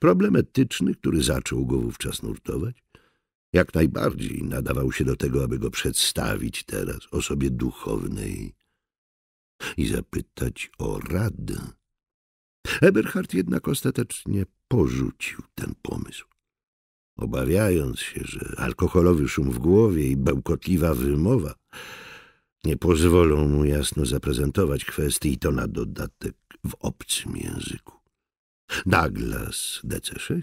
Problem etyczny, który zaczął go wówczas nurtować, jak najbardziej nadawał się do tego, aby go przedstawić teraz osobie duchownej i zapytać o radę. Eberhard jednak ostatecznie porzucił ten pomysł obawiając się, że alkoholowy szum w głowie i bełkotliwa wymowa nie pozwolą mu jasno zaprezentować kwestii i to na dodatek w obcym języku. Douglas DC-6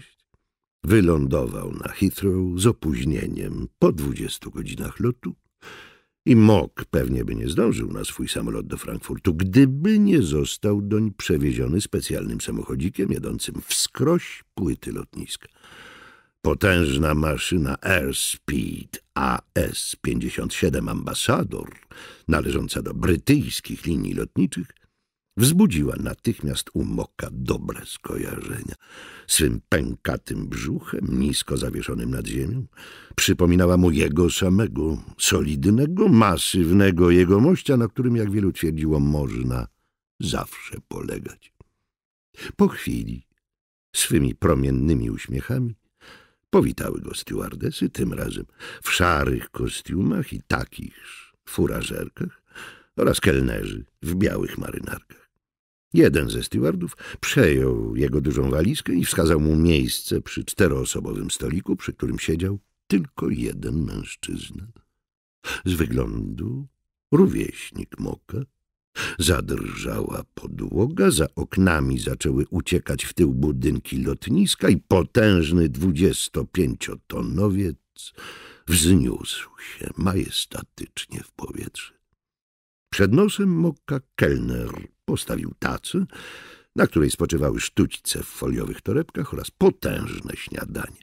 wylądował na Heathrow z opóźnieniem po dwudziestu godzinach lotu i Mok pewnie by nie zdążył na swój samolot do Frankfurtu, gdyby nie został doń przewieziony specjalnym samochodzikiem jadącym wskroś płyty lotniska. Potężna maszyna Airspeed AS-57 Ambassador, należąca do brytyjskich linii lotniczych, wzbudziła natychmiast u Moka dobre skojarzenia. Swym pękatym brzuchem, nisko zawieszonym nad ziemią, przypominała mu jego samego, solidnego, masywnego jegomościa, na którym, jak wielu twierdziło, można zawsze polegać. Po chwili, swymi promiennymi uśmiechami, Powitały go stewardesy, tym razem w szarych kostiumach i takich furażerkach oraz kelnerzy w białych marynarkach. Jeden ze stewardów przejął jego dużą walizkę i wskazał mu miejsce przy czteroosobowym stoliku, przy którym siedział tylko jeden mężczyzna. Z wyglądu rówieśnik Moka, Zadrżała podłoga, za oknami zaczęły uciekać w tył budynki lotniska i potężny dwudziestopięciotonowiec wzniósł się majestatycznie w powietrze. Przed nosem Mokka kelner postawił tacę, na której spoczywały sztućce w foliowych torebkach oraz potężne śniadanie.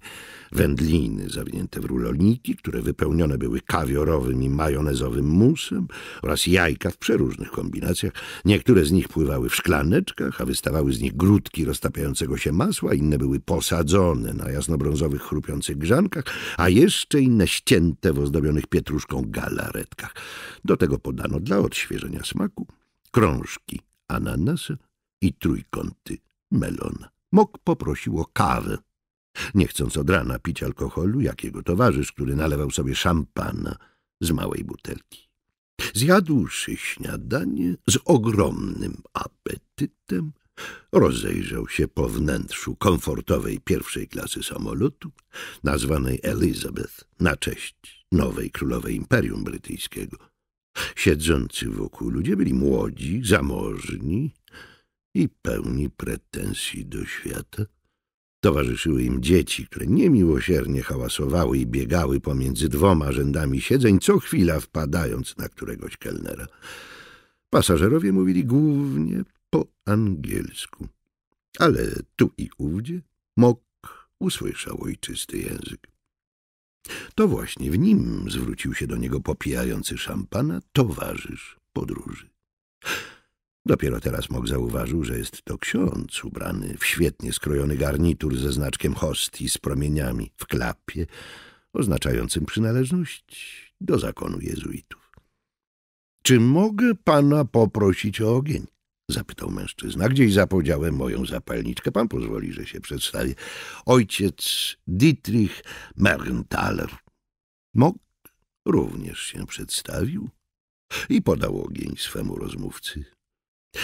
Wędliny zawinięte w ruloniki, które wypełnione były kawiorowym i majonezowym musem oraz jajka w przeróżnych kombinacjach. Niektóre z nich pływały w szklaneczkach, a wystawały z nich grudki roztapiającego się masła, inne były posadzone na jasnobrązowych chrupiących grzankach, a jeszcze inne ścięte w ozdobionych pietruszką galaretkach. Do tego podano dla odświeżenia smaku krążki ananasa i trójkąty melona. Mok poprosił o kawę. Nie chcąc od rana pić alkoholu, jak jego towarzysz, który nalewał sobie szampana z małej butelki. Zjadłszy śniadanie z ogromnym apetytem, rozejrzał się po wnętrzu komfortowej pierwszej klasy samolotu, nazwanej Elizabeth na cześć nowej królowej Imperium Brytyjskiego. Siedzący wokół ludzie byli młodzi, zamożni i pełni pretensji do świata. Towarzyszyły im dzieci, które niemiłosiernie hałasowały i biegały pomiędzy dwoma rzędami siedzeń, co chwila wpadając na któregoś kelnera. Pasażerowie mówili głównie po angielsku, ale tu i ówdzie Mok usłyszał ojczysty język. To właśnie w nim zwrócił się do niego popijający szampana towarzysz podróży. Dopiero teraz Mok zauważył, że jest to ksiądz ubrany w świetnie skrojony garnitur ze znaczkiem hostii z promieniami w klapie, oznaczającym przynależność do zakonu jezuitów. — Czy mogę pana poprosić o ogień? — zapytał mężczyzna. — Gdzieś zapodziałem moją zapalniczkę. Pan pozwoli, że się przedstawię. Ojciec Dietrich Mergenthaler. Mok również się przedstawił i podał ogień swemu rozmówcy.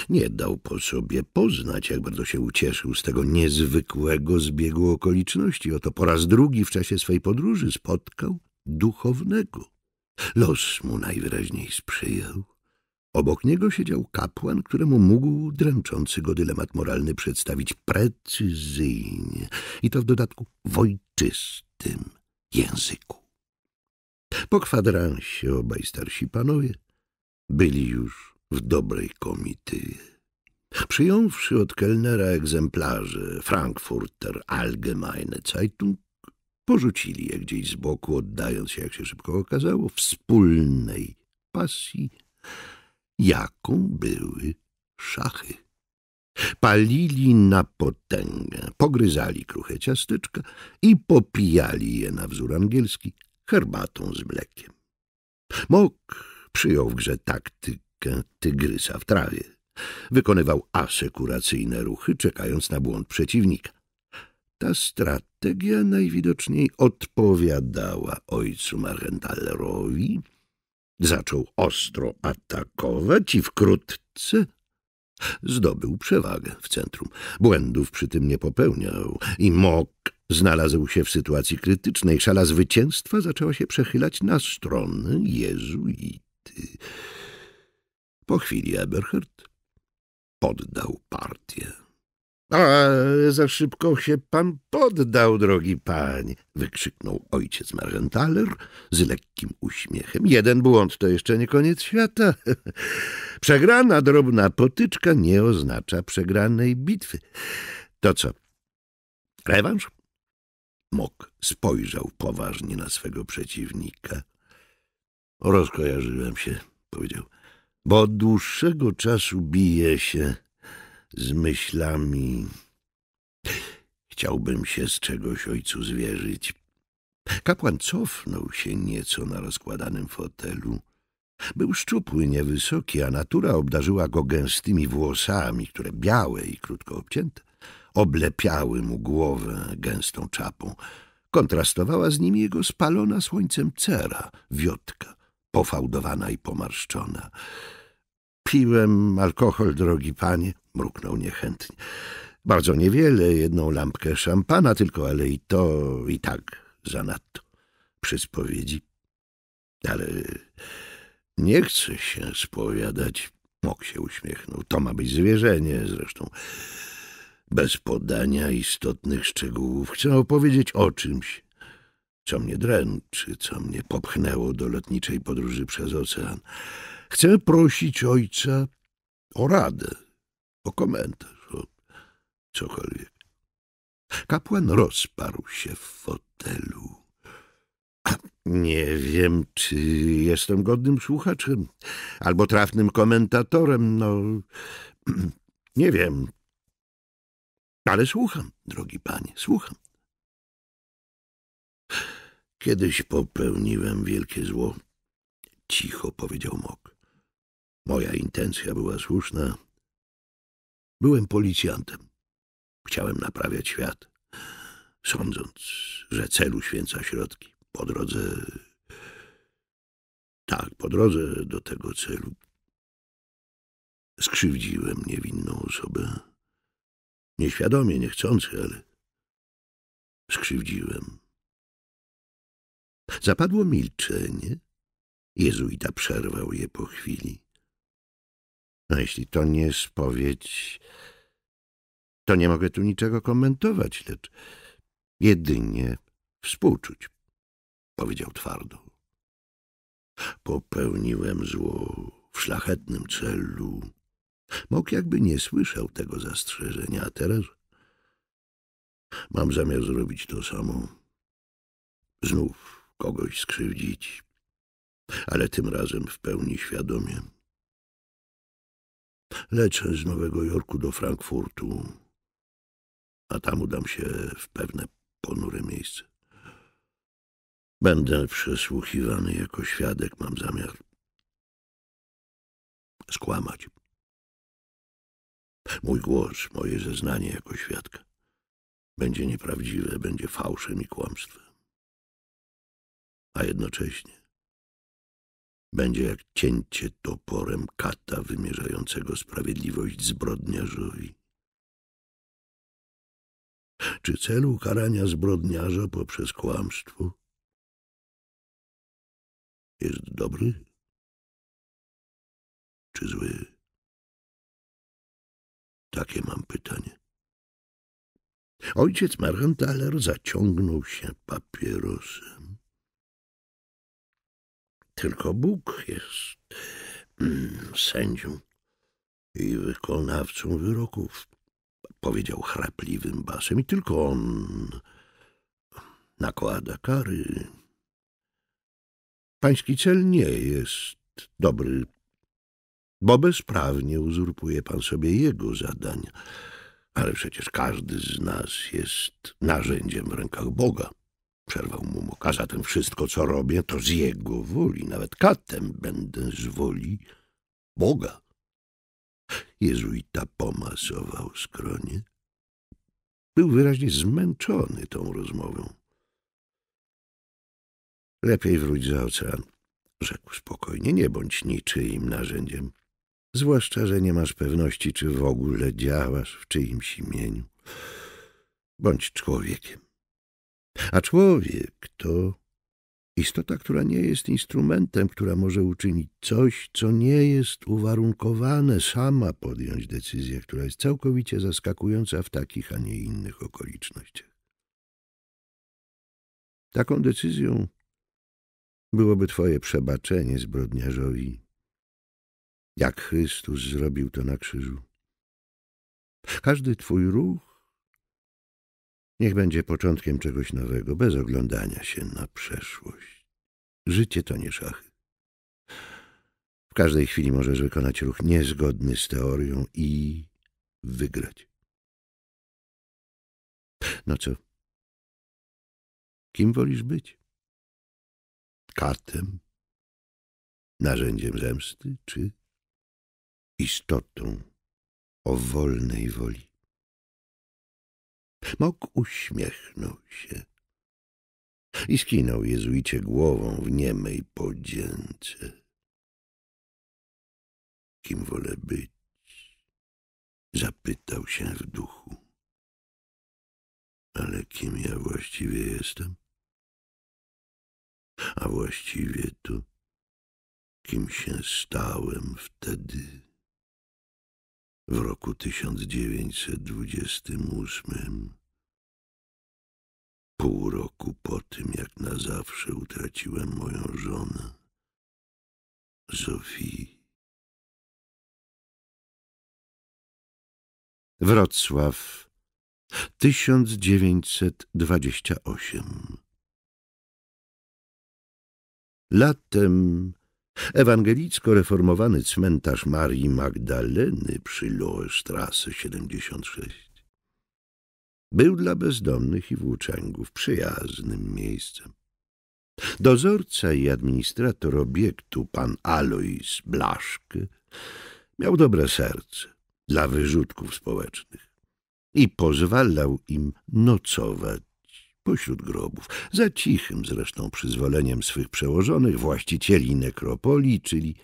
Nie dał po sobie poznać, jak bardzo się ucieszył z tego niezwykłego zbiegu okoliczności. Oto po raz drugi w czasie swej podróży spotkał duchownego. Los mu najwyraźniej sprzyjał. Obok niego siedział kapłan, któremu mógł dręczący go dylemat moralny przedstawić precyzyjnie i to w dodatku w ojczystym języku. Po kwadransie obaj starsi panowie byli już w dobrej komity. Przyjąwszy od kelnera egzemplarze Frankfurter Allgemeine Zeitung, porzucili je gdzieś z boku, oddając się, jak się szybko okazało, wspólnej pasji, jaką były szachy. Palili na potęgę, pogryzali kruche ciasteczka i popijali je na wzór angielski herbatą z mlekiem. Mok przyjął w grze taktykę tygrysa w trawie. Wykonywał asekuracyjne ruchy, czekając na błąd przeciwnika. Ta strategia najwidoczniej odpowiadała ojcu Marentalerowi. Zaczął ostro atakować i wkrótce zdobył przewagę w centrum. Błędów przy tym nie popełniał i Mok znalazł się w sytuacji krytycznej. Szala zwycięstwa zaczęła się przechylać na stronę jezuity. Po chwili Eberhard poddał partię. A za szybko się pan poddał, drogi panie, wykrzyknął ojciec Marenthaler z lekkim uśmiechem. Jeden błąd to jeszcze nie koniec świata. Przegrana drobna potyczka nie oznacza przegranej bitwy. To co? Rewanż? Mok spojrzał poważnie na swego przeciwnika. Rozkojarzyłem się, powiedział, bo od dłuższego czasu bije się z myślami. Chciałbym się z czegoś ojcu zwierzyć. Kapłan cofnął się nieco na rozkładanym fotelu. Był szczupły, niewysoki, a natura obdarzyła go gęstymi włosami, które białe i krótko obcięte oblepiały mu głowę gęstą czapą. Kontrastowała z nimi jego spalona słońcem cera, wiotka, pofałdowana i pomarszczona. Piłem alkohol, drogi panie, mruknął niechętnie. Bardzo niewiele, jedną lampkę szampana tylko, ale i to i tak zanadto. Przy spowiedzi. Ale nie chcę się spowiadać. Mok się uśmiechnął. To ma być zwierzenie zresztą. Bez podania istotnych szczegółów chcę opowiedzieć o czymś, co mnie dręczy, co mnie popchnęło do lotniczej podróży przez ocean. Chcę prosić ojca o radę, o komentarz, o cokolwiek. Kapłan rozparł się w fotelu. Nie wiem, czy jestem godnym słuchaczem albo trafnym komentatorem. No, nie wiem. Ale słucham, drogi panie, słucham. Kiedyś popełniłem wielkie zło. Cicho powiedział Mok. Moja intencja była słuszna. Byłem policjantem. Chciałem naprawiać świat, sądząc, że cel uświęca środki. Po drodze... Tak, po drodze do tego celu skrzywdziłem niewinną osobę. Nieświadomie, niechcący, ale skrzywdziłem. Zapadło milczenie. Jezuita przerwał je po chwili. No jeśli to nie spowiedź, to nie mogę tu niczego komentować, lecz jedynie współczuć, powiedział twardo. Popełniłem zło w szlachetnym celu. Mógł jakby nie słyszał tego zastrzeżenia, a teraz mam zamiar zrobić to samo. Znów kogoś skrzywdzić, ale tym razem w pełni świadomie. Lecę z Nowego Jorku do Frankfurtu, a tam udam się w pewne ponure miejsce. Będę przesłuchiwany jako świadek, mam zamiar skłamać. Mój głos, moje zeznanie jako świadka będzie nieprawdziwe, będzie fałszem i kłamstwem. A jednocześnie będzie jak cięcie toporem kata wymierzającego sprawiedliwość zbrodniarzowi. Czy cel ukarania zbrodniarza poprzez kłamstwo jest dobry czy zły? Takie mam pytanie. Ojciec Mergenthaler zaciągnął się papierosem. Tylko Bóg jest mm, sędzią i wykonawcą wyroków, powiedział chrapliwym basem. I tylko on nakłada kary. Pański cel nie jest dobry, bo bezprawnie uzurpuje pan sobie jego zadania. Ale przecież każdy z nas jest narzędziem w rękach Boga. Przerwał mu Mok. A zatem wszystko, co robię, to z jego woli. Nawet katem będę z woli Boga. Jezuita pomasował skronie. Był wyraźnie zmęczony tą rozmową. Lepiej wróć za ocean, rzekł spokojnie. Nie bądź niczyim narzędziem. Zwłaszcza, że nie masz pewności, czy w ogóle działasz w czyimś imieniu. Bądź człowiekiem. A człowiek to istota, która nie jest instrumentem, która może uczynić coś, co nie jest uwarunkowane, sama podjąć decyzję, która jest całkowicie zaskakująca w takich, a nie innych okolicznościach. Taką decyzją byłoby twoje przebaczenie zbrodniarzowi jak Chrystus zrobił to na krzyżu. Każdy twój ruch niech będzie początkiem czegoś nowego, bez oglądania się na przeszłość. Życie to nie szachy. W każdej chwili możesz wykonać ruch niezgodny z teorią i wygrać. No co? Kim wolisz być? Katem? Narzędziem zemsty? Czy istotą o wolnej woli. Mok uśmiechnął się i skinął jezuicie głową w niemej podzięce. Kim wolę być? Zapytał się w duchu. Ale kim ja właściwie jestem? A właściwie to kim się stałem wtedy? W roku 1928, pół roku po tym, jak na zawsze utraciłem moją żonę, Zofii. Wrocław, 1928 Latem Ewangelicko-reformowany cmentarz Marii Magdaleny przy Loestrasse 76 był dla bezdomnych i włóczęgów przyjaznym miejscem. Dozorca i administrator obiektu, pan Alois Blaszke, miał dobre serce dla wyrzutków społecznych. i pozwalał im nocować pośród grobów, za cichym zresztą przyzwoleniem swych przełożonych właścicieli nekropolii, czyli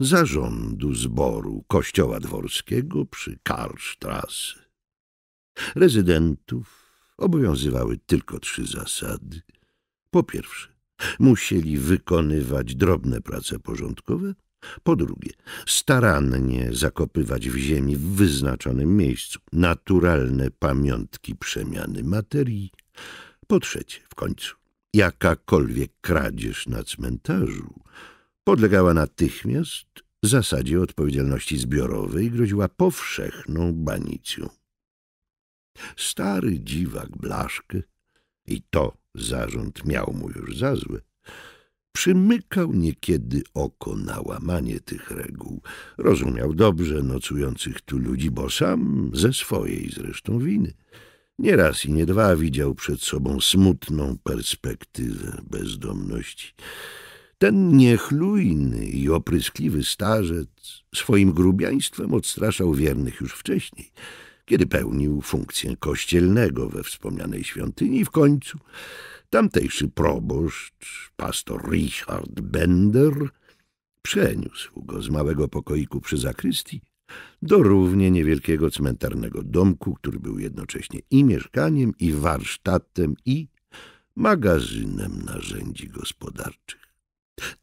zarządu zboru kościoła dworskiego przy Karlstrasse. Rezydentów obowiązywały tylko trzy zasady. Po pierwsze, musieli wykonywać drobne prace porządkowe, po drugie, starannie zakopywać w ziemi w wyznaczonym miejscu naturalne pamiątki przemiany materii, po trzecie, w końcu, jakakolwiek kradzież na cmentarzu podlegała natychmiast zasadzie odpowiedzialności zbiorowej i groziła powszechną banicją. Stary dziwak Blaszkę, i to zarząd miał mu już za złe, przymykał niekiedy oko na łamanie tych reguł. Rozumiał dobrze nocujących tu ludzi, bo sam ze swojej zresztą winy – nie raz i nie dwa widział przed sobą smutną perspektywę bezdomności. Ten niechlujny i opryskliwy starzec swoim grubiaństwem odstraszał wiernych już wcześniej, kiedy pełnił funkcję kościelnego we wspomnianej świątyni i w końcu tamtejszy proboszcz, pastor Richard Bender, przeniósł go z małego pokoiku przy zakrystii do równie niewielkiego cmentarnego domku, który był jednocześnie i mieszkaniem, i warsztatem, i magazynem narzędzi gospodarczych.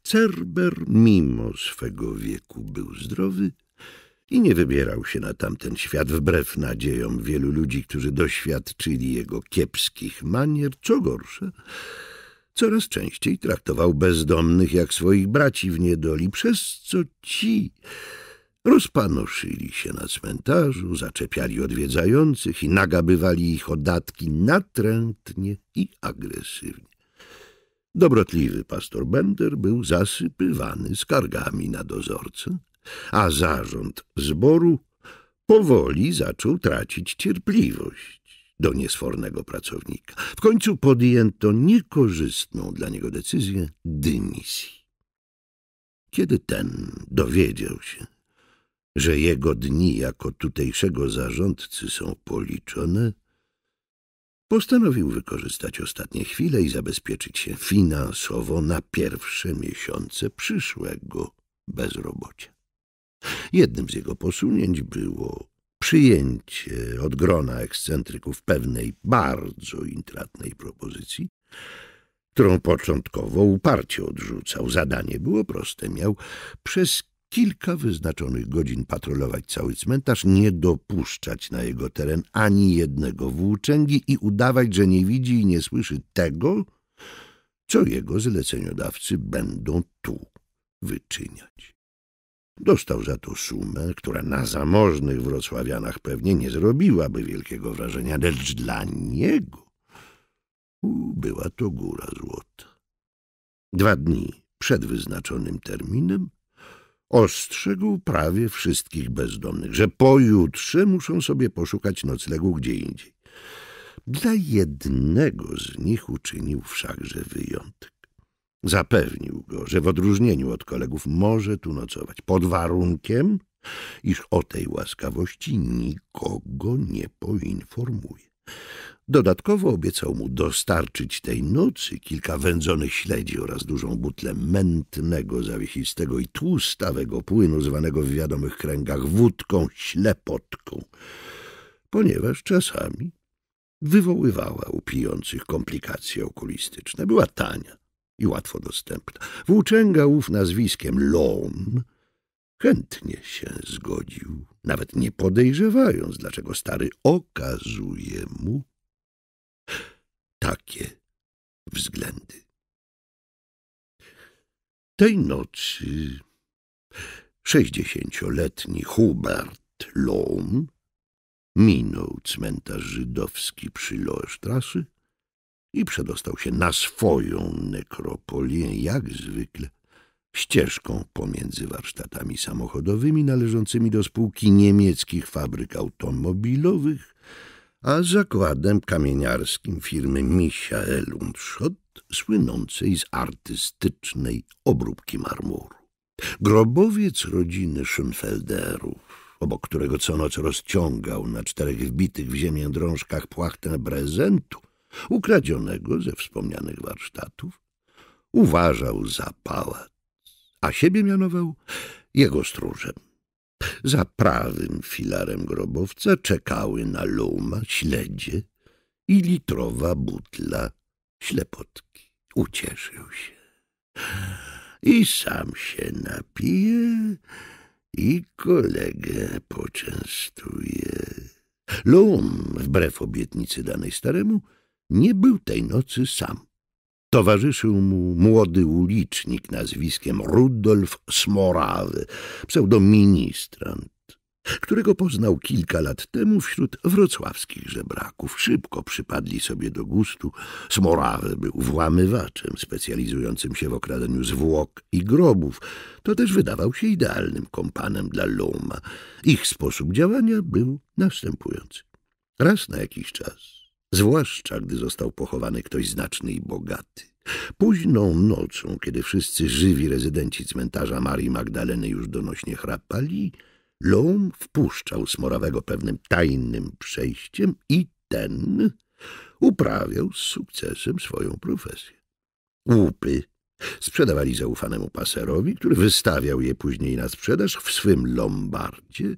Cerber mimo swego wieku był zdrowy i nie wybierał się na tamten świat wbrew nadziejom wielu ludzi, którzy doświadczyli jego kiepskich manier, co gorsze, coraz częściej traktował bezdomnych jak swoich braci w niedoli, przez co ci Rozpanoszyli się na cmentarzu, zaczepiali odwiedzających i nagabywali ich o datki natrętnie i agresywnie. Dobrotliwy pastor Bender był zasypywany skargami na dozorcę, a zarząd zboru powoli zaczął tracić cierpliwość do niesfornego pracownika. W końcu podjęto niekorzystną dla niego decyzję dymisji. Kiedy ten dowiedział się, że jego dni jako tutejszego zarządcy są policzone, postanowił wykorzystać ostatnie chwile i zabezpieczyć się finansowo na pierwsze miesiące przyszłego bezrobocia. Jednym z jego posunięć było przyjęcie od grona ekscentryków pewnej bardzo intratnej propozycji, którą początkowo uparcie odrzucał. Zadanie było proste. Miał przez kilka wyznaczonych godzin patrolować cały cmentarz, nie dopuszczać na jego teren ani jednego włóczęgi i udawać, że nie widzi i nie słyszy tego, co jego zleceniodawcy będą tu wyczyniać. Dostał za to sumę, która na zamożnych wrocławianach pewnie nie zrobiłaby wielkiego wrażenia, lecz dla niego była to góra złota. Dwa dni przed wyznaczonym terminem ostrzegł prawie wszystkich bezdomnych, że pojutrze muszą sobie poszukać noclegu gdzie indziej. Dla jednego z nich uczynił wszakże wyjątek. Zapewnił go, że w odróżnieniu od kolegów może tu nocować, pod warunkiem, iż o tej łaskawości nikogo nie poinformuje. Dodatkowo obiecał mu dostarczyć tej nocy kilka wędzonych śledzi oraz dużą butlę mętnego, zawiesistego i tłustawego płynu, zwanego w wiadomych kręgach wódką ślepotką, ponieważ czasami wywoływała u pijących komplikacje okulistyczne. Była tania i łatwo dostępna. Włóczęga ów nazwiskiem Lon chętnie się zgodził, nawet nie podejrzewając, dlaczego stary okazuje mu takie względy. Tej nocy sześćdziesięcioletni Hubert Lohm minął cmentarz żydowski przy Loestrasse i przedostał się na swoją nekropolię, jak zwykle, ścieżką pomiędzy warsztatami samochodowymi należącymi do spółki niemieckich fabryk automobilowych a zakładem kamieniarskim firmy Michael und Schott, słynącej z artystycznej obróbki marmuru. Grobowiec rodziny Schönfelderów obok którego co noc rozciągał na czterech wbitych w ziemię drążkach płachtę prezentu, ukradzionego ze wspomnianych warsztatów, uważał za pałac, a siebie mianował jego stróżem. Za prawym filarem grobowca czekały na luma śledzie i litrowa butla ślepotki. Ucieszył się. I sam się napije i kolegę poczęstuje. Lum, wbrew obietnicy danej staremu, nie był tej nocy sam. Towarzyszył mu młody ulicznik nazwiskiem Rudolf Smorawy, pseudoministrant, którego poznał kilka lat temu wśród wrocławskich żebraków. Szybko przypadli sobie do gustu. Smorawy był włamywaczem specjalizującym się w okradaniu zwłok i grobów. To też wydawał się idealnym kompanem dla Loma. Ich sposób działania był następujący. Raz na jakiś czas zwłaszcza gdy został pochowany ktoś znaczny i bogaty. Późną nocą, kiedy wszyscy żywi rezydenci cmentarza Marii Magdaleny już donośnie chrapali, Lom wpuszczał Smorawego pewnym tajnym przejściem i ten uprawiał z sukcesem swoją profesję. Łupy sprzedawali zaufanemu paserowi, który wystawiał je później na sprzedaż w swym lombardzie,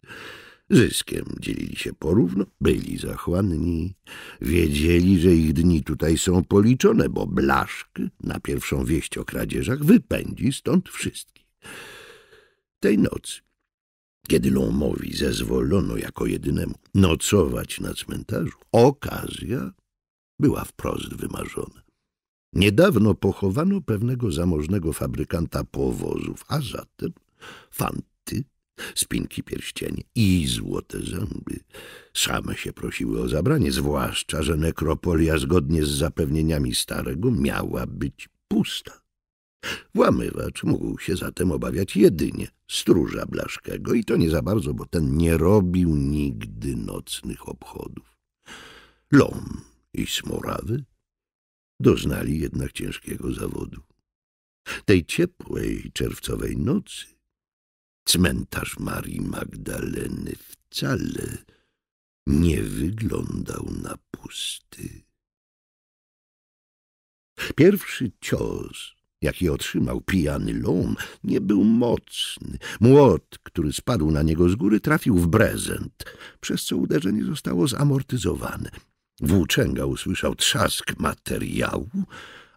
Zyskiem dzielili się porówno, byli zachłanni, wiedzieli, że ich dni tutaj są policzone, bo blaszk na pierwszą wieść o kradzieżach wypędzi stąd wszystkich. Tej nocy, kiedy Lomowi zezwolono jako jedynemu nocować na cmentarzu, okazja była wprost wymarzona. Niedawno pochowano pewnego zamożnego fabrykanta powozów, a zatem fanty spinki pierścienie i złote zęby. Same się prosiły o zabranie, zwłaszcza, że nekropolia zgodnie z zapewnieniami starego miała być pusta. Włamywacz mógł się zatem obawiać jedynie stróża Blaszczego i to nie za bardzo, bo ten nie robił nigdy nocnych obchodów. Lom i Smorawy doznali jednak ciężkiego zawodu. Tej ciepłej czerwcowej nocy Cmentarz Marii Magdaleny wcale nie wyglądał na pusty. Pierwszy cios, jaki otrzymał pijany lom, nie był mocny. Młot, który spadł na niego z góry, trafił w brezent, przez co uderzenie zostało zamortyzowane. Włóczęga usłyszał trzask materiału,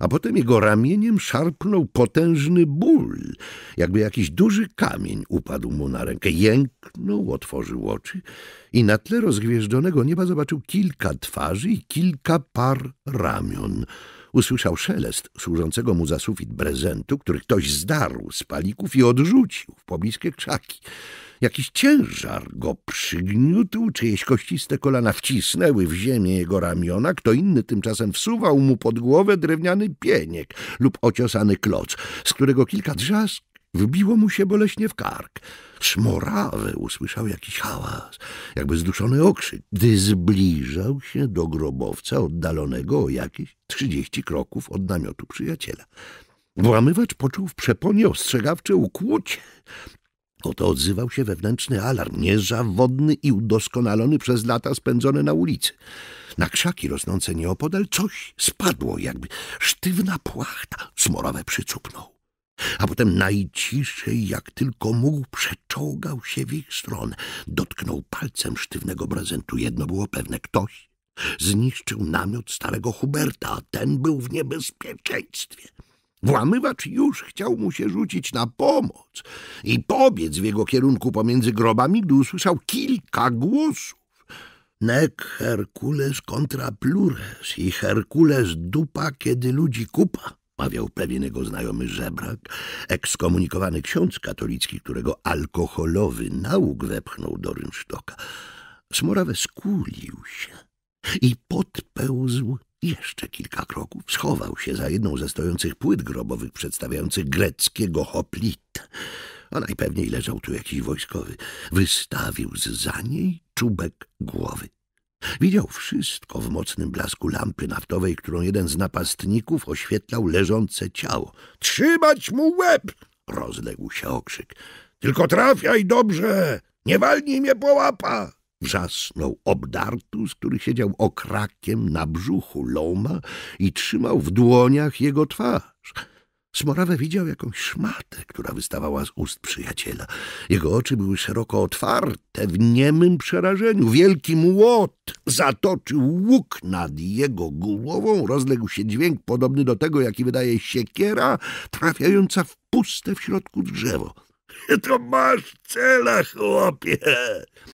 a potem jego ramieniem szarpnął potężny ból, jakby jakiś duży kamień upadł mu na rękę. Jęknął, otworzył oczy i na tle rozgwieżdżonego nieba zobaczył kilka twarzy i kilka par ramion. Usłyszał szelest służącego mu za sufit prezentu, który ktoś zdarł z palików i odrzucił w pobliskie krzaki. Jakiś ciężar go przygniótł, czyjeś kościste kolana wcisnęły w ziemię jego ramiona, kto inny tymczasem wsuwał mu pod głowę drewniany pieniek lub ociosany kloc, z którego kilka drzask wbiło mu się boleśnie w kark. Smorawy usłyszał jakiś hałas, jakby zduszony okrzyk, gdy zbliżał się do grobowca oddalonego o jakieś trzydzieści kroków od namiotu przyjaciela. Włamywacz poczuł w przeponie ostrzegawcze ukłucie. Oto odzywał się wewnętrzny alarm, niezawodny i udoskonalony przez lata spędzone na ulicy. Na krzaki rosnące nieopodal coś spadło, jakby sztywna płachta. Smorowe przycupnął. A potem najciszej, jak tylko mógł, przeczołgał się w ich stronę. Dotknął palcem sztywnego prezentu. Jedno było pewne, ktoś zniszczył namiot starego Huberta, a ten był w niebezpieczeństwie. Włamywacz już chciał mu się rzucić na pomoc i pobiec w jego kierunku pomiędzy grobami, gdy usłyszał kilka głosów. Nec Herkules contra plures i Herkules dupa, kiedy ludzi kupa, mawiał pewien jego znajomy żebrak, ekskomunikowany ksiądz katolicki, którego alkoholowy nauk wepchnął do rynsztoka. Smorawe skulił się i podpełzł jeszcze kilka kroków schował się za jedną ze stojących płyt grobowych przedstawiających greckiego hoplita. A najpewniej leżał tu jakiś wojskowy. Wystawił z za niej czubek głowy. Widział wszystko w mocnym blasku lampy naftowej, którą jeden z napastników oświetlał leżące ciało. Trzymać mu łeb! Rozległ się okrzyk. Tylko trafiaj dobrze! Nie walnij mnie po łapach! Wrzasnął Obdartus, który siedział okrakiem na brzuchu Loma i trzymał w dłoniach jego twarz. Smorawę widział jakąś szmatę, która wystawała z ust przyjaciela. Jego oczy były szeroko otwarte, w niemym przerażeniu. Wielki młot zatoczył łuk nad jego głową. Rozległ się dźwięk podobny do tego, jaki wydaje siekiera, trafiająca w puste w środku drzewo. To masz cela, chłopie!